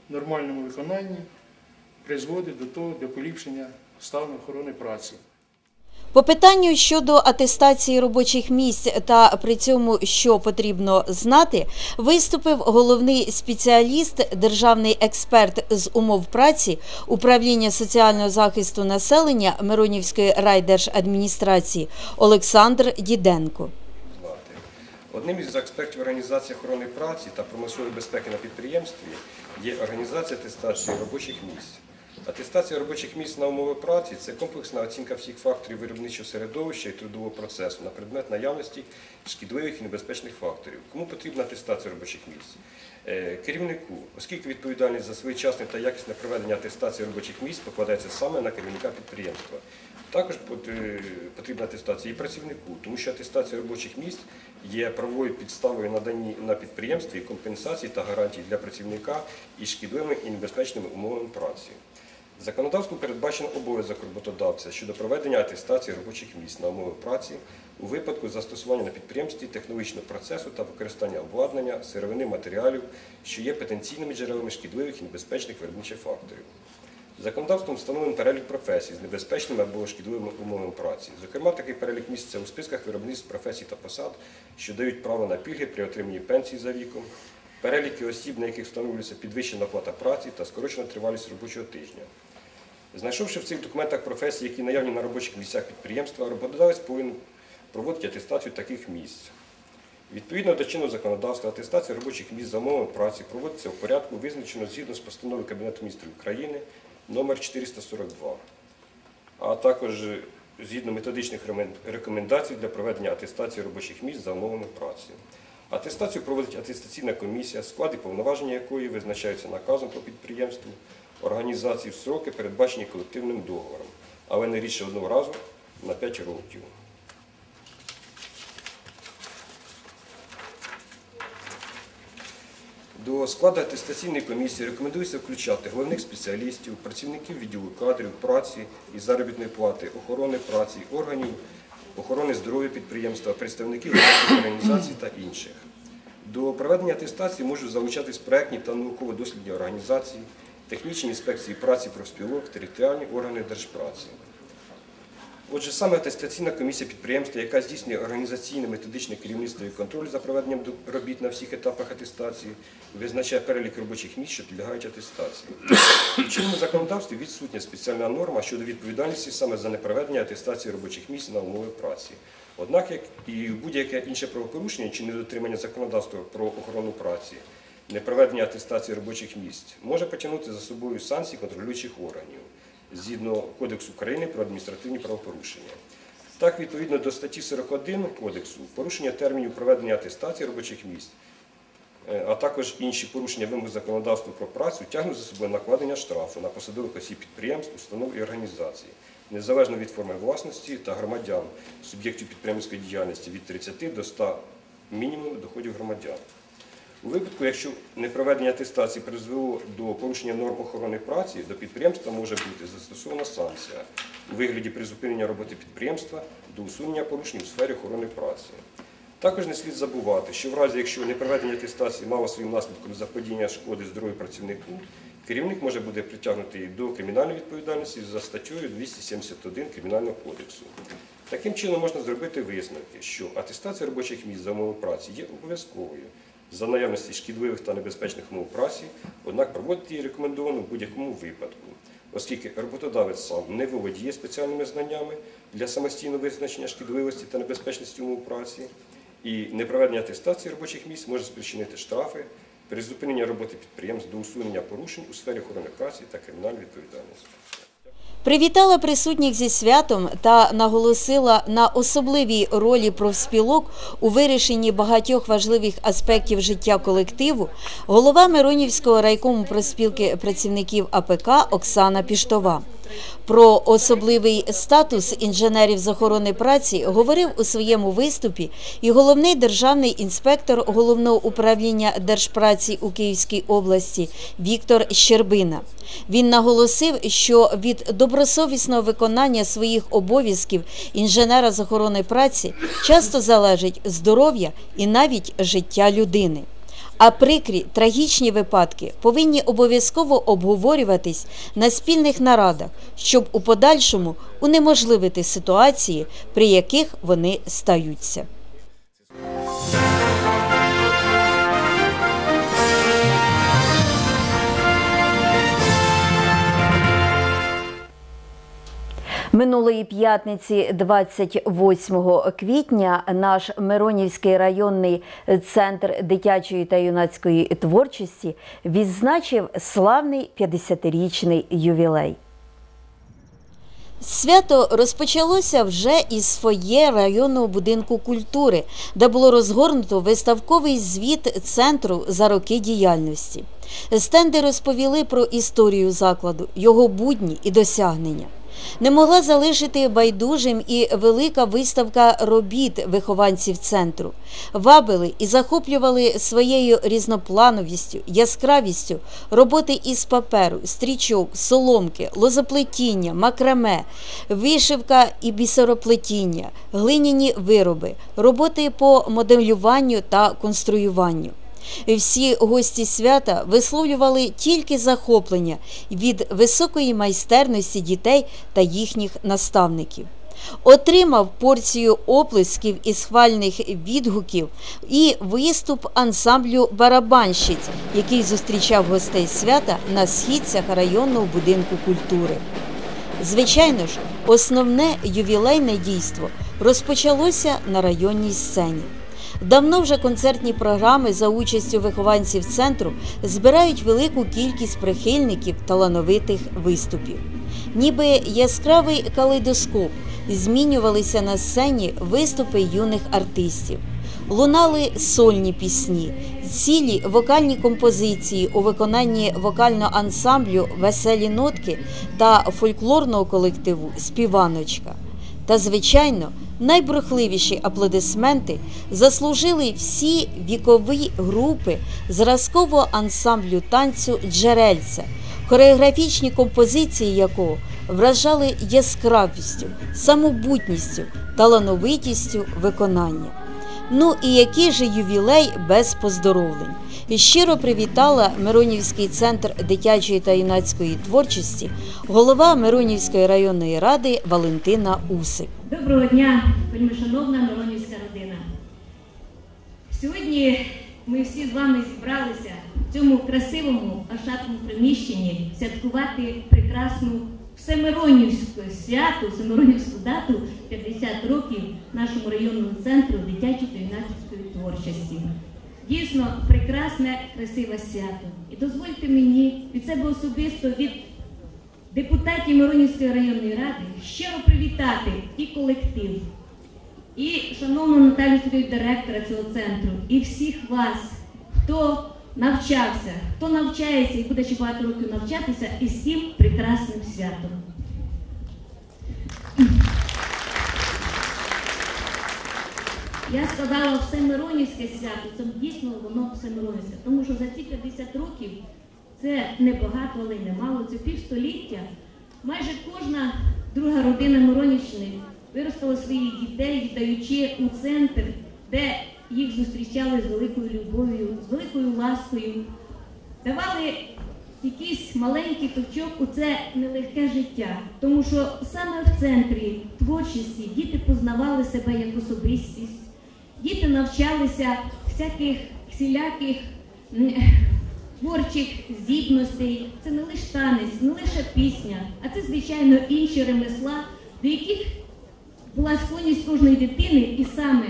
[SPEAKER 5] нормальному виконанні призводить до того, до поліпшення стану охорони праці.
[SPEAKER 1] По питанню щодо атестації робочих місць та при цьому, що потрібно знати, виступив головний спеціаліст, державний експерт з умов праці управління соціального захисту населення Миронівської райдержадміністрації Олександр Діденко.
[SPEAKER 6] Одним із експертів організації охорони праці та промислової безпеки на підприємстві є організація атестації робочих місць. Атестація робочих місць на умови праці це комплексна оцінка всіх факторів виробничого середовища і трудового процесу на предмет наявності шкідливих і небезпечних факторів. Кому потрібна атестація робочих місць? Е, Керівнику, оскільки відповідальність за своєчасне та якісне проведення атестації робочих місць покладається саме на керівника підприємства. Також е, потрібна атестація і працівнику, тому що атестація робочих місць є правовою підставою надані на підприємстві компенсацій та гарантій для працівника із шкідливими і небезпечними умовами праці. Законодавством передбачено обов'язок роботодавця щодо проведення атестації робочих місць на умови праці у випадку застосування на підприємстві технологічного процесу та використання обладнання, сировини матеріалів, що є потенційними джерелами шкідливих і небезпечних виробничих факторів. Законодавством встановлений перелік професій з небезпечними або шкідливими умовами праці. Зокрема, такий перелік місяця у списках виробництв професій та посад, що дають право на пільги при отриманні пенсії за віком, переліки осіб, на яких встановлюється підвищена оплата праці та скорочена тривалість робочого тижня. Знайшовши в цих документах професії, які наявні на робочих місцях підприємства, роботодавець повинен проводити атестацію таких місць. Відповідно до чинного законодавства, атестація робочих місць за умовами праці проводиться в порядку, визначено згідно з постановою Кабінету міністрів України номер 442, а також згідно методичних рекомендацій для проведення атестації робочих місць за умовами праці. Атестацію проводить атестаційна комісія, склад і повноваження якої визначаються наказом по підприємству, організації в сроки, передбачені колективним договором, але не рідше одного разу на 5 років. До складу атестаційної комісії рекомендується включати головних спеціалістів, працівників відділу кадрів, праці і заробітної плати, охорони праці, органів охорони здоров'я підприємства, представників організацій та інших. До проведення атестації можуть залучатись проектні та науково-дослідні організації, технічні інспекції праці профспілок, територіальні органи держпраці. Отже, саме атестаційна комісія підприємства, яка здійснює організаційне методичне керівництво і контроль за проведенням робіт на всіх етапах атестації, визначає перелік робочих місць, що підлягають атестації. У чинному законодавстві відсутня спеціальна норма щодо відповідальності саме за непроведення атестації робочих місць на умови праці. Однак, як і будь-яке інше правопорушення чи недотримання законодавства про охорону праці, непроведення атестації робочих місць може потягнути за собою санкції контролюючих органів згідно Кодексу України про адміністративні правопорушення. Так, відповідно до статті 41 Кодексу, порушення термінів проведення атестації робочих місць, е, а також інші порушення вимог законодавства про працю тягнуть за собою накладення штрафу на посадових осіб підприємств, установ і організацій, незалежно від форми власності та громадян, суб'єктів підприємницької діяльності від 30 до 100 мінімумів доходів громадян. У випадку, якщо непроведення атестації призвело до порушення норм охорони праці, до підприємства може бути застосована санкція у вигляді призупинення роботи підприємства до усунення порушень у сфері охорони праці. Також не слід забувати, що в разі, якщо непроведення атестації мало своїм наслідком заподіяння шкоди здоров'ю працівнику, керівник може бути притягнутий до кримінальної відповідальності за статтею 271 Кримінального кодексу. Таким чином можна зробити висновки, що атестація робочих місць за умови праці є обов'язковою за наявності шкідливих та небезпечних умов праці, однак проводити її рекомендовано в будь-якому випадку, оскільки роботодавець сам не володіє спеціальними знаннями для самостійного визначення шкідливості та небезпечності умов праці, і непроведення атестації робочих місць може спричинити штрафи, призупинення роботи підприємств до усунення порушень у сфері охорони праці та кримінальної відповідальності.
[SPEAKER 1] Привітала присутніх зі святом та наголосила на особливій ролі профспілок у вирішенні багатьох важливих аспектів життя колективу голова Миронівського райкому профспілки працівників АПК Оксана Піштова. Про особливий статус інженерів з охорони праці говорив у своєму виступі і головний державний інспектор головного управління держпраці у Київській області Віктор Щербина. Він наголосив, що від добросовісного виконання своїх обов'язків інженера з охорони праці часто залежить здоров'я і навіть життя людини. А прикрі трагічні випадки повинні обов'язково обговорюватись на спільних нарадах, щоб у подальшому унеможливити ситуації, при яких вони стаються. Минулої п'ятниці, 28 квітня, наш Миронівський районний центр дитячої та юнацької творчості відзначив славний 50-річний ювілей. Свято розпочалося вже із фоє районного будинку культури, де було розгорнуто виставковий звіт центру за роки діяльності. Стенди розповіли про історію закладу, його будні і досягнення. Не могла залишити байдужим і велика виставка робіт вихованців центру. Вабили і захоплювали своєю різноплановістю, яскравістю роботи із паперу, стрічок, соломки, лозоплетіння, макраме, вишивка і бісероплетіння, глиняні вироби, роботи по моделюванню та конструюванню. Всі гості свята висловлювали тільки захоплення від високої майстерності дітей та їхніх наставників. Отримав порцію оплесків і схвальних відгуків і виступ ансамблю барабанщиць, який зустрічав гостей свята на східцях районного будинку культури. Звичайно ж, основне ювілейне дійство розпочалося на районній сцені. Давно вже концертні програми за участю вихованців центру збирають велику кількість прихильників талановитих виступів. Ніби яскравий калейдоскоп змінювалися на сцені виступи юних артистів. Лунали сольні пісні, цілі вокальні композиції у виконанні вокального ансамблю Веселі нотки та фольклорного колективу Співаночка. Та, звичайно, найбрехливіші аплодисменти заслужили всі вікові групи зразкового ансамблю танцю Джерельця, хореографічні композиції якого вражали яскравістю, самобутністю, талановитістю виконання. Ну і який же ювілей без поздоровлень? І щиро привітала Миронівський центр дитячої та юнацької творчості голова Миронівської районної ради Валентина Усик.
[SPEAKER 7] Доброго дня, шановна Миронівська родина. Сьогодні ми всі з вами зібралися в цьому красивому ашатному приміщенні святкувати прекрасну всемиронівську святу, всемиронівську дату 50 років нашому районному центру дитячої та юнацької творчості. Дійсно прекрасне, красиве свято. І дозвольте мені від себе особисто від депутатів Миронівської районної ради щиро привітати і колектив, і шановну Наталю Сергію, директора цього центру, і всіх вас, хто навчався, хто навчається і буде ще багато років навчатися, із цим прекрасним святом. Я сказала всемиронівське свято, це дійсно воно всемиронівське, тому що за ці 50 років це не багато, але й не мало, це півстоліття. Майже кожна друга родина Миронівщини виростила своїх дітей, віддаючи у центр, де їх зустрічали з великою любов'ю, з великою ласкою, давали якийсь маленький точок у це нелегке життя, тому що саме в центрі творчості діти познавали себе як особистість, діти навчалися всяких всіляких творчих здібностей. Це не лише танець, не лише пісня, а це, звичайно, інші ремесла, до яких була склонність кожної дитини, і саме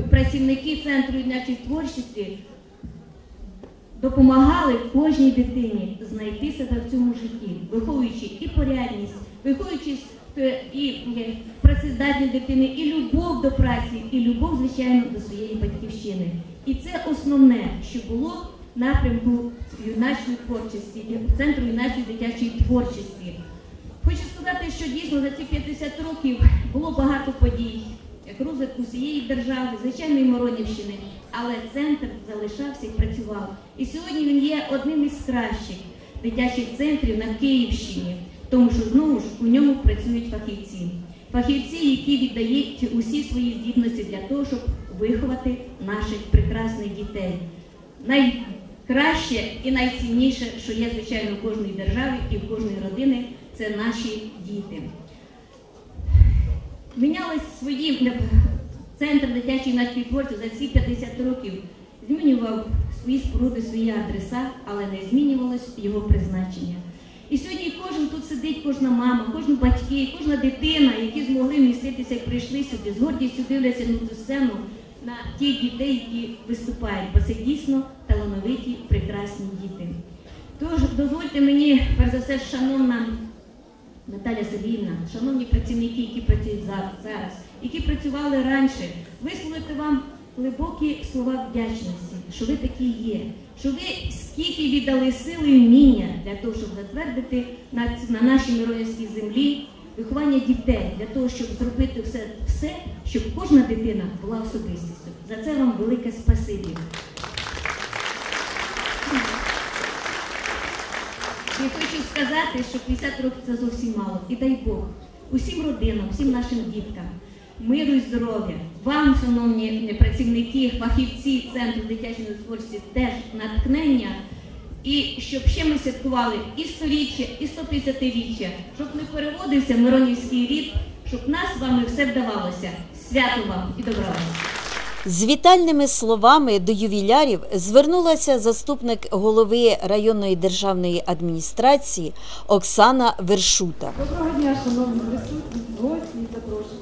[SPEAKER 7] працівники центру юнацької творчості допомагали кожній дитині знайти себе в цьому житті, виховуючи і порядність, виховуючи і працездатність дитини, і любов до праці, і любов, звичайно, до своєї батьківщини. І це основне, що було в напрямку юнацької творчості, центру юнацької дитячої творчості. Хочу сказати, що дійсно за ці 50 років було багато подій, розвитку всієї держави, звичайно, і Моронівщини, але центр залишався і працював. І сьогодні він є одним із кращих дитячих центрів на Київщині, тому що знову ж у ньому працюють фахівці. Фахівці, які віддають усі свої здібності для того, щоб виховати наших прекрасних дітей. найкраще і найцінніше, що є, звичайно, в кожній державі і в кожної родини, це наші діти. Мінялись свої центр дитячої юнацької творчості за ці 50 років. Змінював свої споруди, свої адреса, але не змінювалось його призначення. І сьогодні кожен тут сидить, кожна мама, кожен батьки, кожна дитина, які змогли вміститися і прийшли сюди, з гордістю дивляться на цю сцену, на тих дітей, які виступають, бо це дійсно талановиті, прекрасні діти. Тож дозвольте мені, перш за все, шановна Наталя Сергіївна, шановні працівники, які працюють за- зараз, які працювали раніше, висловити вам глибокі слова вдячності, що ви такі є, що ви скільки віддали сили і вміння для того, щоб затвердити на, на нашій Миронівській землі виховання дітей, для того, щоб зробити все, все, щоб кожна дитина була особистістю. За це вам велике спасибі. Я хочу сказати, що 50 років це зовсім мало. І дай Бог, усім родинам, всім нашим діткам, миру і здоров'я, вам, шановні працівники, фахівці Центру дитячої творчості, теж натхнення. І щоб ще ми святкували і сторіччя, і 150-річчя, щоб не переводився Миронівський рід, щоб нас з вами все вдавалося. Свято вам і добра вам!
[SPEAKER 1] З вітальними словами до ювілярів звернулася заступник голови районної державної адміністрації Оксана Вершута.
[SPEAKER 8] Доброго дня, шановні присутні, гості і запрошені.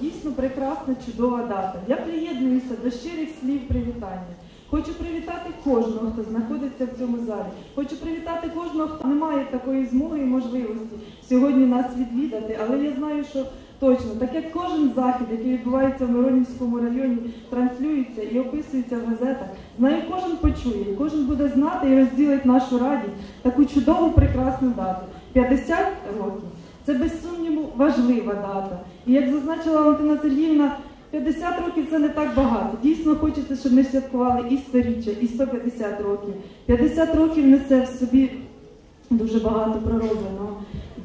[SPEAKER 8] Дійсно прекрасна, чудова дата. Я приєднуюся до щирих слів привітання. Хочу привітати кожного, хто знаходиться в цьому залі. Хочу привітати кожного, хто не має такої змоги і можливості сьогодні нас відвідати. Але я знаю, що точно, так як кожен захід, який відбувається в Миронівському районі, транслюється і описується в газетах, знаю, кожен почує, кожен буде знати і розділить нашу радість таку чудову прекрасну дату. 50 років. Це без сумніву важлива дата. І як зазначила Валентина Сергіївна, 50 років це не так багато. Дійсно хочеться, щоб ми святкували і сторіччя, і 150 років. 50 років несе в собі дуже багато проробленого.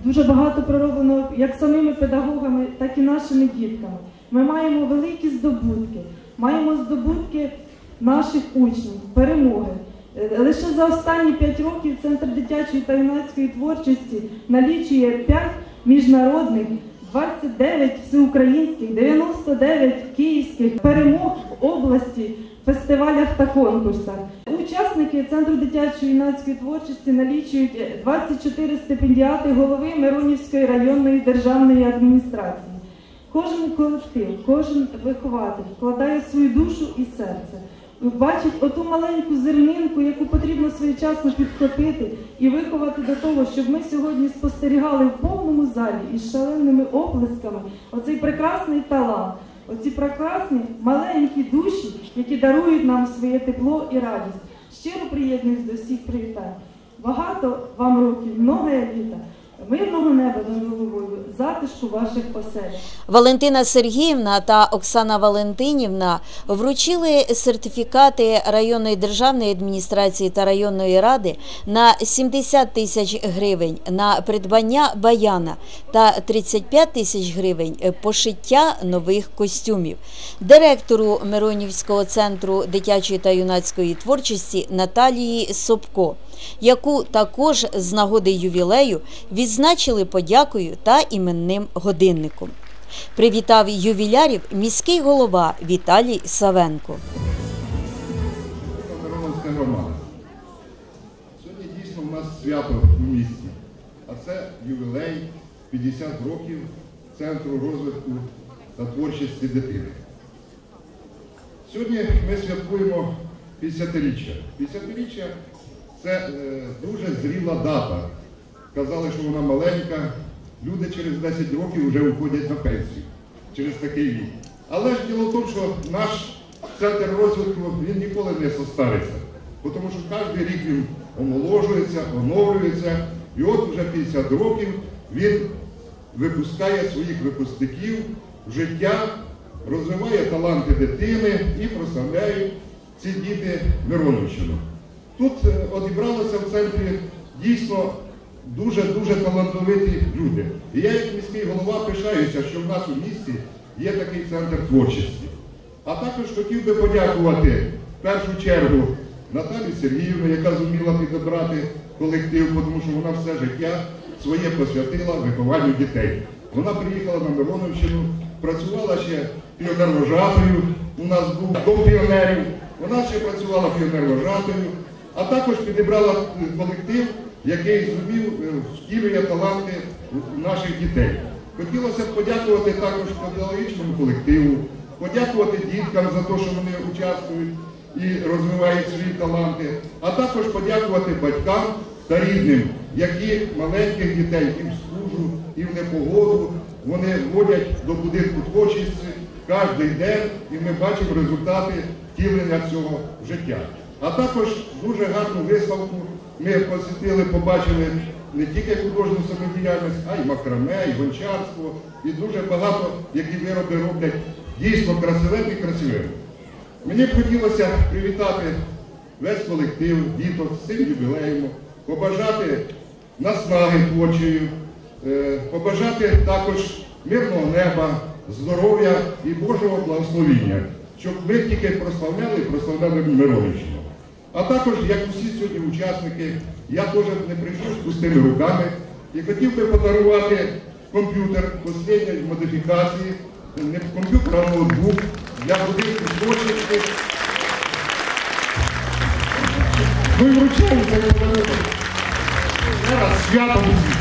[SPEAKER 8] Дуже багато проробленого як самими педагогами, так і нашими дітками. Ми маємо великі здобутки, маємо здобутки наших учнів, перемоги. Е, Лише за останні 5 років Центр дитячої та юнацької творчості налічує 5 міжнародних, 29 всеукраїнських, 99 київських перемог в області, фестивалях та конкурсах. Учасники Центру дитячої юнацької творчості налічують 24 стипендіати голови Миронівської районної державної адміністрації. Кожен колектив, кожен вихователь вкладає свою душу і серце. Бачить оту маленьку зернинку, яку потрібно своєчасно підхопити і виховати до того, щоб ми сьогодні спостерігали в повному залі із шаленими оплесками оцей прекрасний талант, оці прекрасні маленькі душі, які дарують нам своє тепло і радість. Щиро приєднуюсь до всіх привітань. Багато вам років, много літа, мирного неба над головою, затишку ваших осель.
[SPEAKER 1] Валентина Сергіївна та Оксана Валентинівна вручили сертифікати районної державної адміністрації та районної ради на 70 тисяч гривень на придбання баяна та 35 тисяч гривень пошиття нових костюмів. Директору Миронівського центру дитячої та юнацької творчості Наталії Собко, яку також з нагоди ювілею відзначили подякою та іменним годинником. Привітав ювілярів міський голова Віталій Савенко.
[SPEAKER 9] Мироновська громада. Сьогодні дійсно в нас свято в місті, а це ювілей 50 років Центру розвитку та творчості дитини. Сьогодні ми святкуємо 50-річчя. 50-річчя це е, дуже зріла дата. Казали, що вона маленька. Люди через 10 років вже уходять на пенсію через такий вік. Але ж діло в тому, що наш центр розвитку він ніколи не состариться. Тому що кожен рік він омоложується, оновлюється. І от вже 50 років він випускає своїх випускників в життя, розвиває таланти дитини і прославляє ці діти Мироновщину. Тут е, одібралося в центрі дійсно дуже-дуже талановиті люди. І я, як міський голова, пишаюся, що в нас у місті є такий центр творчості. А також хотів би подякувати в першу чергу Наталію Сергіївну, яка зуміла підібрати колектив, тому що вона все життя своє посвятила вихованню дітей. Вона приїхала на Мироновщину, працювала ще піонервожатою. У нас був дом піонерів. Вона ще працювала піонервожатою, а також підібрала е, колектив, який зумів е, втілює таланти наших дітей. Хотілося б подякувати також педагогічному колективу, подякувати діткам за те, що вони участвують і розвивають свої таланти, а також подякувати батькам та рідним, які маленьких дітей і в службу, і в непогоду вони вводять до будинку творчості кожен день, і ми бачимо результати втілення цього життя. А також дуже гарну виставку ми посетили, побачили не тільки художню самодіяльність, а й макраме, і гончарство, і дуже багато, які вироби роблять дійсно красивими і красивими. Мені б хотілося привітати весь колектив, діток з цим ювілеєм, побажати наснаги творчої, е, побажати також мирного неба, здоров'я і Божого благословіння, щоб ми тільки прославляли і прославляли Миронівщину. А також, як усі сьогодні учасники, я теж не прийшов з пустими руками і хотів би подарувати комп'ютер останньої модифікації, не комп'ютер, а ноутбук для будинку творчості. Ну і це. Зараз святом всіх.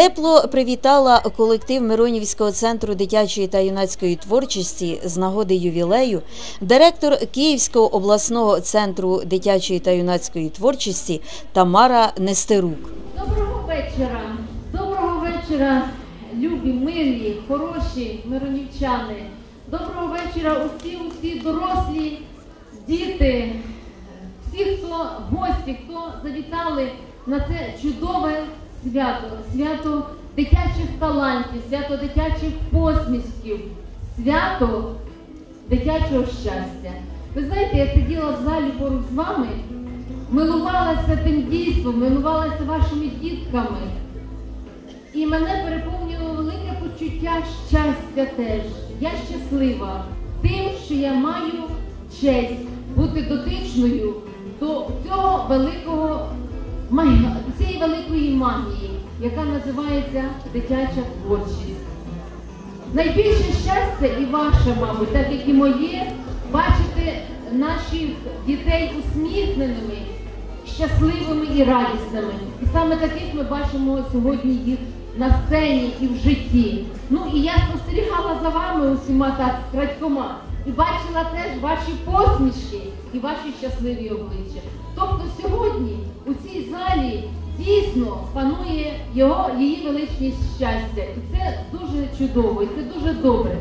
[SPEAKER 1] Тепло привітала колектив Миронівського центру дитячої та юнацької творчості з нагоди ювілею директор Київського обласного центру дитячої та юнацької творчості Тамара Нестерук.
[SPEAKER 10] Доброго вечора. Доброго вечора, любі, милі, хороші миронівчани. Доброго вечора усі, усі дорослі, діти, всі, хто гості, хто завітали на це чудове свято, свято дитячих талантів, свято дитячих посмішків, свято дитячого щастя. Ви знаєте, я сиділа в залі поруч з вами, милувалася тим дійством, милувалася вашими дітками. І мене переповнювало велике почуття щастя теж. Я щаслива тим, що я маю честь бути дотичною до цього великого цієї великої магії, яка називається дитяча творчість. Найбільше щастя і ваше, мабуть, так як і моє, бачити наших дітей усміхненими, щасливими і радісними. І саме таких ми бачимо сьогодні їх на сцені і в житті. Ну і я спостерігала за вами усіма так крадькома і бачила теж ваші посмішки і ваші щасливі обличчя. Тобто сьогодні у цій залі дійсно панує його її величність щастя, і це дуже чудово, і це дуже добре.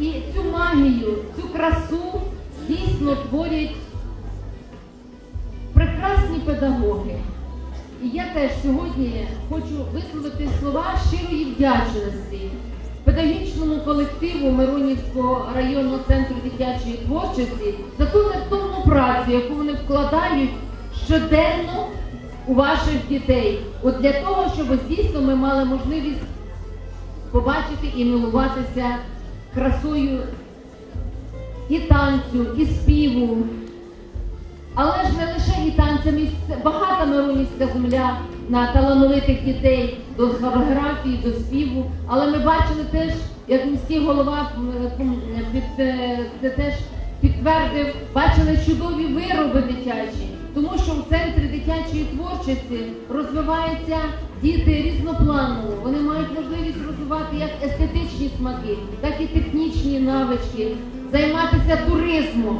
[SPEAKER 10] І цю магію, цю красу дійсно творять прекрасні педагоги. І я теж сьогодні хочу висловити слова щирої вдячності педагогічному колективу Миронівського районного центру дитячої творчості за ту невтомну працю, яку вони вкладають щоденно у ваших дітей. От для того, щоб дійсно ми мали можливість побачити і милуватися красою і танцю, і співу. Але ж не лише і танцями, багата Миронівська земля на талановитих дітей до хореографії, до співу. Але ми бачили теж, як міський голова е, це теж підтвердив, бачили чудові вироби дитячі, тому що в центрі дитячої творчості розвиваються діти різнопланово. Вони мають можливість розвивати як естетичні смаки, так і технічні навички, займатися туризмом.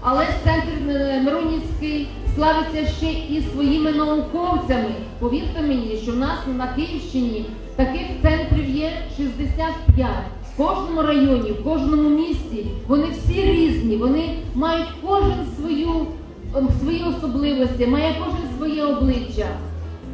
[SPEAKER 10] Але центр Миронівський славиться ще і своїми науковцями. Повірте мені, що в нас на Київщині таких центрів є 65. Кожному районі, в кожному місті вони всі різні, вони мають кожен свою, ем, свої особливості, має кожен своє обличчя.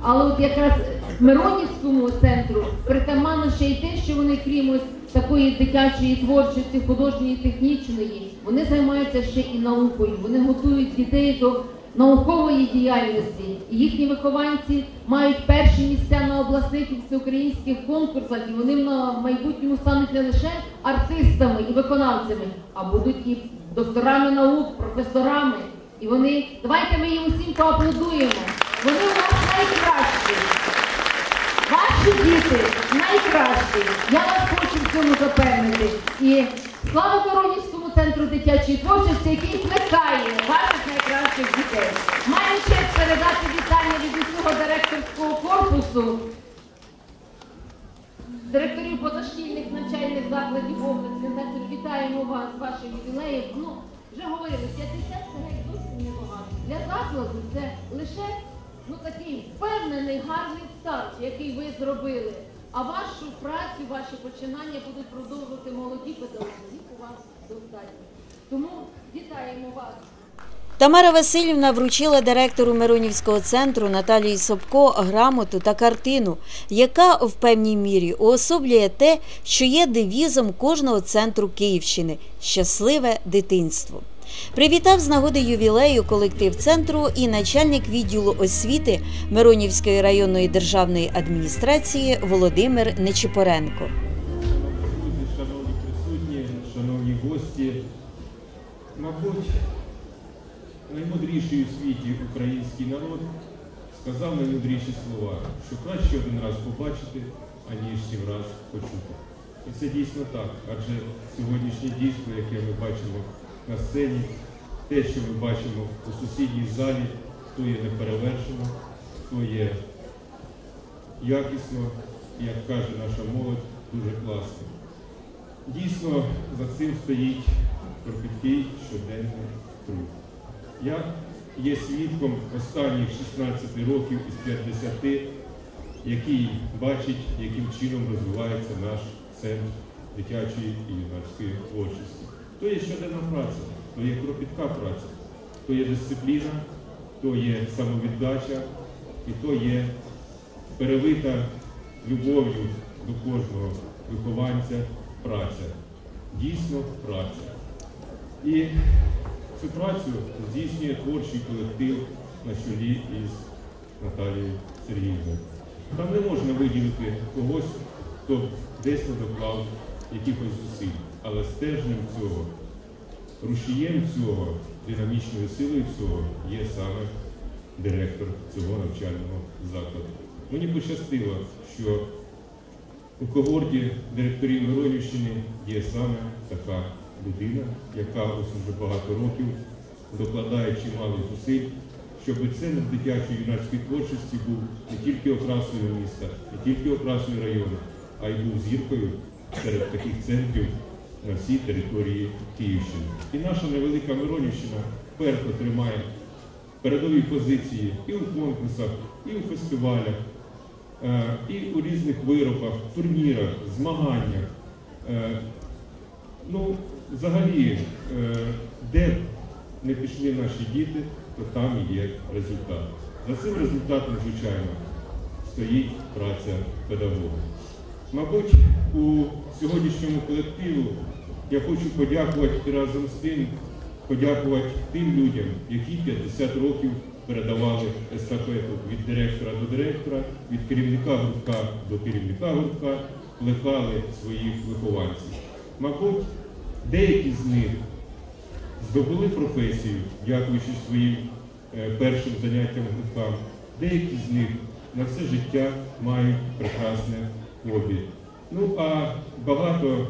[SPEAKER 10] Але от якраз Миронівському центру притаманно ще й те, що вони крім ось такої дитячої творчості, художньої, технічної, вони займаються ще і наукою. Вони готують дітей до наукової діяльності. Їхні вихованці мають перші місця на обласних і всеукраїнських конкурсах, і вони на майбутньому стануть не лише артистами і виконавцями, а будуть і докторами наук, професорами. І вони, давайте ми їм усім поаплодуємо. Вони у нас найкращі. Ваші діти найкращі. Я вас хочу в цьому запевнити. І слава Коронівському центру дитячої творчості, який плекає ваших найкращих дітей. Маю честь передати вітання від усього директорського корпусу, директорів позашкільних навчальних закладів області. Значить, вітаємо вас з вашим. Ну, вже говорили, 50 це геть небагато. Для закладу це лише ну, такий впевнений, гарний старт, який ви зробили. А вашу працю, ваші починання будуть продовжувати молоді педагоги. У вас Тому вітаємо вас.
[SPEAKER 1] Тамара Васильівна вручила директору Миронівського центру Наталії Собко грамоту та картину, яка в певній мірі уособлює те, що є девізом кожного центру Київщини щасливе дитинство. Привітав з нагоди ювілею колектив центру і начальник відділу освіти Миронівської районної державної адміністрації Володимир Нечипоренко.
[SPEAKER 11] Мабуть, наймудріший у світі український народ сказав наймудріші слова, що краще один раз побачити, аніж сім раз почути. І це дійсно так, адже сьогоднішнє дійство, яке ми бачимо на сцені, те, що ми бачимо у сусідній залі, то є неперевершено, то є якісно, як каже наша молодь, дуже класно. Дійсно, за цим стоїть кропіткий щоденний труд. Я є свідком останніх 16 років із 50, який бачить, яким чином розвивається наш центр дитячої і юнацької творчості. То є щоденна праця, то є кропітка праця, то є дисципліна, то є самовіддача і то є перевита любов'ю до кожного вихованця праця. Дійсно праця. І цю працю здійснює творчий колектив на чолі із Наталією Сергіївною. Там не можна виділити когось, хто десь не доклав якихось зусиль, але стержнем цього, рушієм цього, динамічною силою цього є саме директор цього навчального закладу. Мені пощастило, що у когорті директорів Миронівщини є саме така людина, яка ось вже багато років докладає чимало зусиль, щоб центр дитячої юнацької творчості був не тільки окрасою міста, не тільки окрасою району, а й був зіркою серед таких центрів на всій території Київщини. І наша невелика Миронівщина перто тримає передові позиції і у конкурсах, і у фестивалях, е, і у різних виробах, турнірах, змаганнях. Е, Ну, взагалі, е, де не пішли наші діти, то там є результат. За цим результатом, звичайно, стоїть праця педагога. Мабуть, у сьогоднішньому колективу я хочу подякувати і разом з тим подякувати тим людям, які 50 років передавали естафету від директора до директора, від керівника гуртка до керівника гуртка, плекали своїх вихованців. Мабуть, деякі з них здобули професію, дякуючи своїм е, першим заняттям гурткам. Деякі з них на все життя мають прекрасне хобі. Ну а багато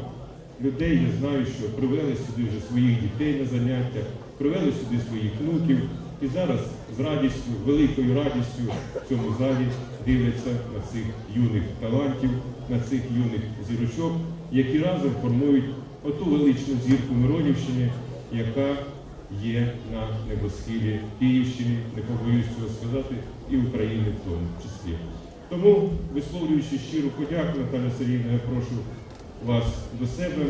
[SPEAKER 11] людей, я знаю, що привели сюди вже своїх дітей на заняття, привели сюди своїх внуків і зараз з радістю, великою радістю в цьому залі дивляться на цих юних талантів, на цих юних зірочок, які разом формують оту величну зірку Миронівщини, яка є на небосхилі Київщини, не побоюсь цього сказати, і України в тому числі. Тому, висловлюючи щиру подяку, Наталя Сергіївна, я прошу вас до себе.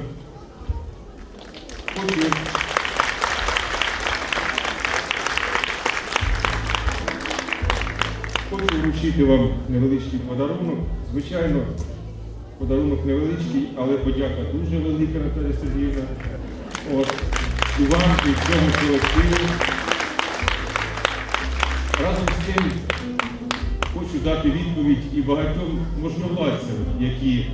[SPEAKER 11] Хочу вручити вам невеличкий подарунок. Звичайно, подарунок невеличкий, але подяка дуже велика, Наталя Сергіївна. От, і вам, і всьому колективу. Разом з тим хочу дати відповідь і багатьом можновладцям, які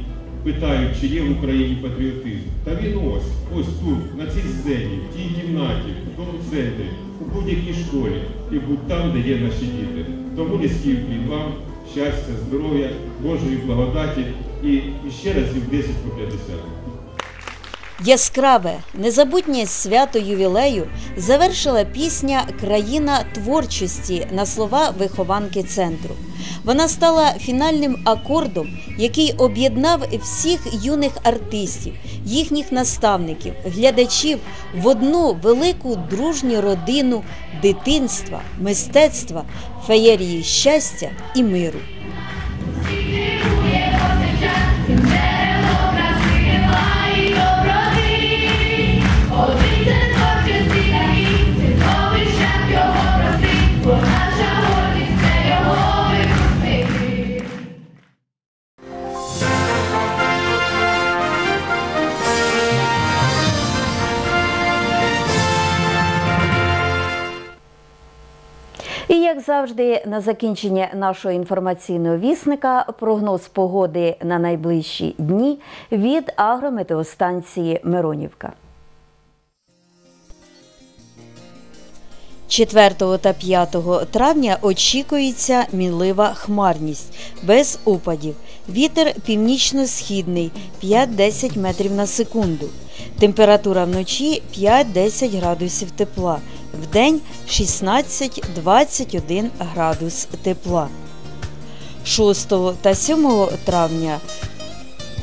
[SPEAKER 11] питають, чи є в Україні патріотизм. Та він ось, ось тут, на цій сцені, в тій кімнаті, в тому центрі, у будь-якій школі і будь там, де є наші діти. Тому низький вклін вам, щастя, здоров'я, Божої благодаті і, і ще разів 10 по 50.
[SPEAKER 1] Яскраве, незабутнє свято ювілею завершила пісня Країна творчості на слова вихованки центру. Вона стала фінальним акордом, який об'єднав всіх юних артистів, їхніх наставників, глядачів в одну велику дружню родину дитинства, мистецтва, феєрії щастя і миру. Як завжди, на закінчення нашого інформаційного вісника прогноз погоди на найближчі дні від агрометеостанції Миронівка. 4 та 5 травня очікується мінлива хмарність без опадів. Вітер північно-східний 5-10 метрів на секунду. Температура вночі 5-10 градусів тепла. Вдень 16-21 градус тепла. 6 та 7 травня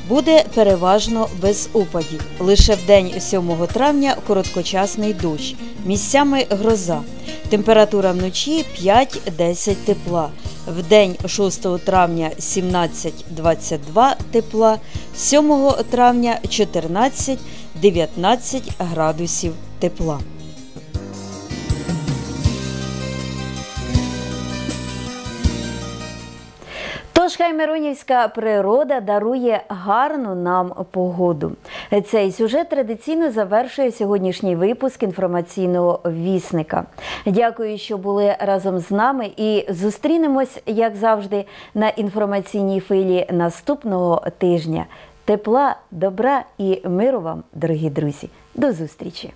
[SPEAKER 1] буде переважно без опадів. Лише в день 7 травня короткочасний дощ, місцями гроза. Температура вночі 5-10 тепла. В день 6 травня 17-22 тепла, 7 травня 14-19 градусів тепла. Тож хай Миронівська природа дарує гарну нам погоду. Цей сюжет традиційно завершує сьогоднішній випуск інформаційного вісника. Дякую, що були разом з нами, і зустрінемось, як завжди, на інформаційній хвилі наступного тижня. Тепла, добра і миру вам, дорогі друзі. До зустрічі!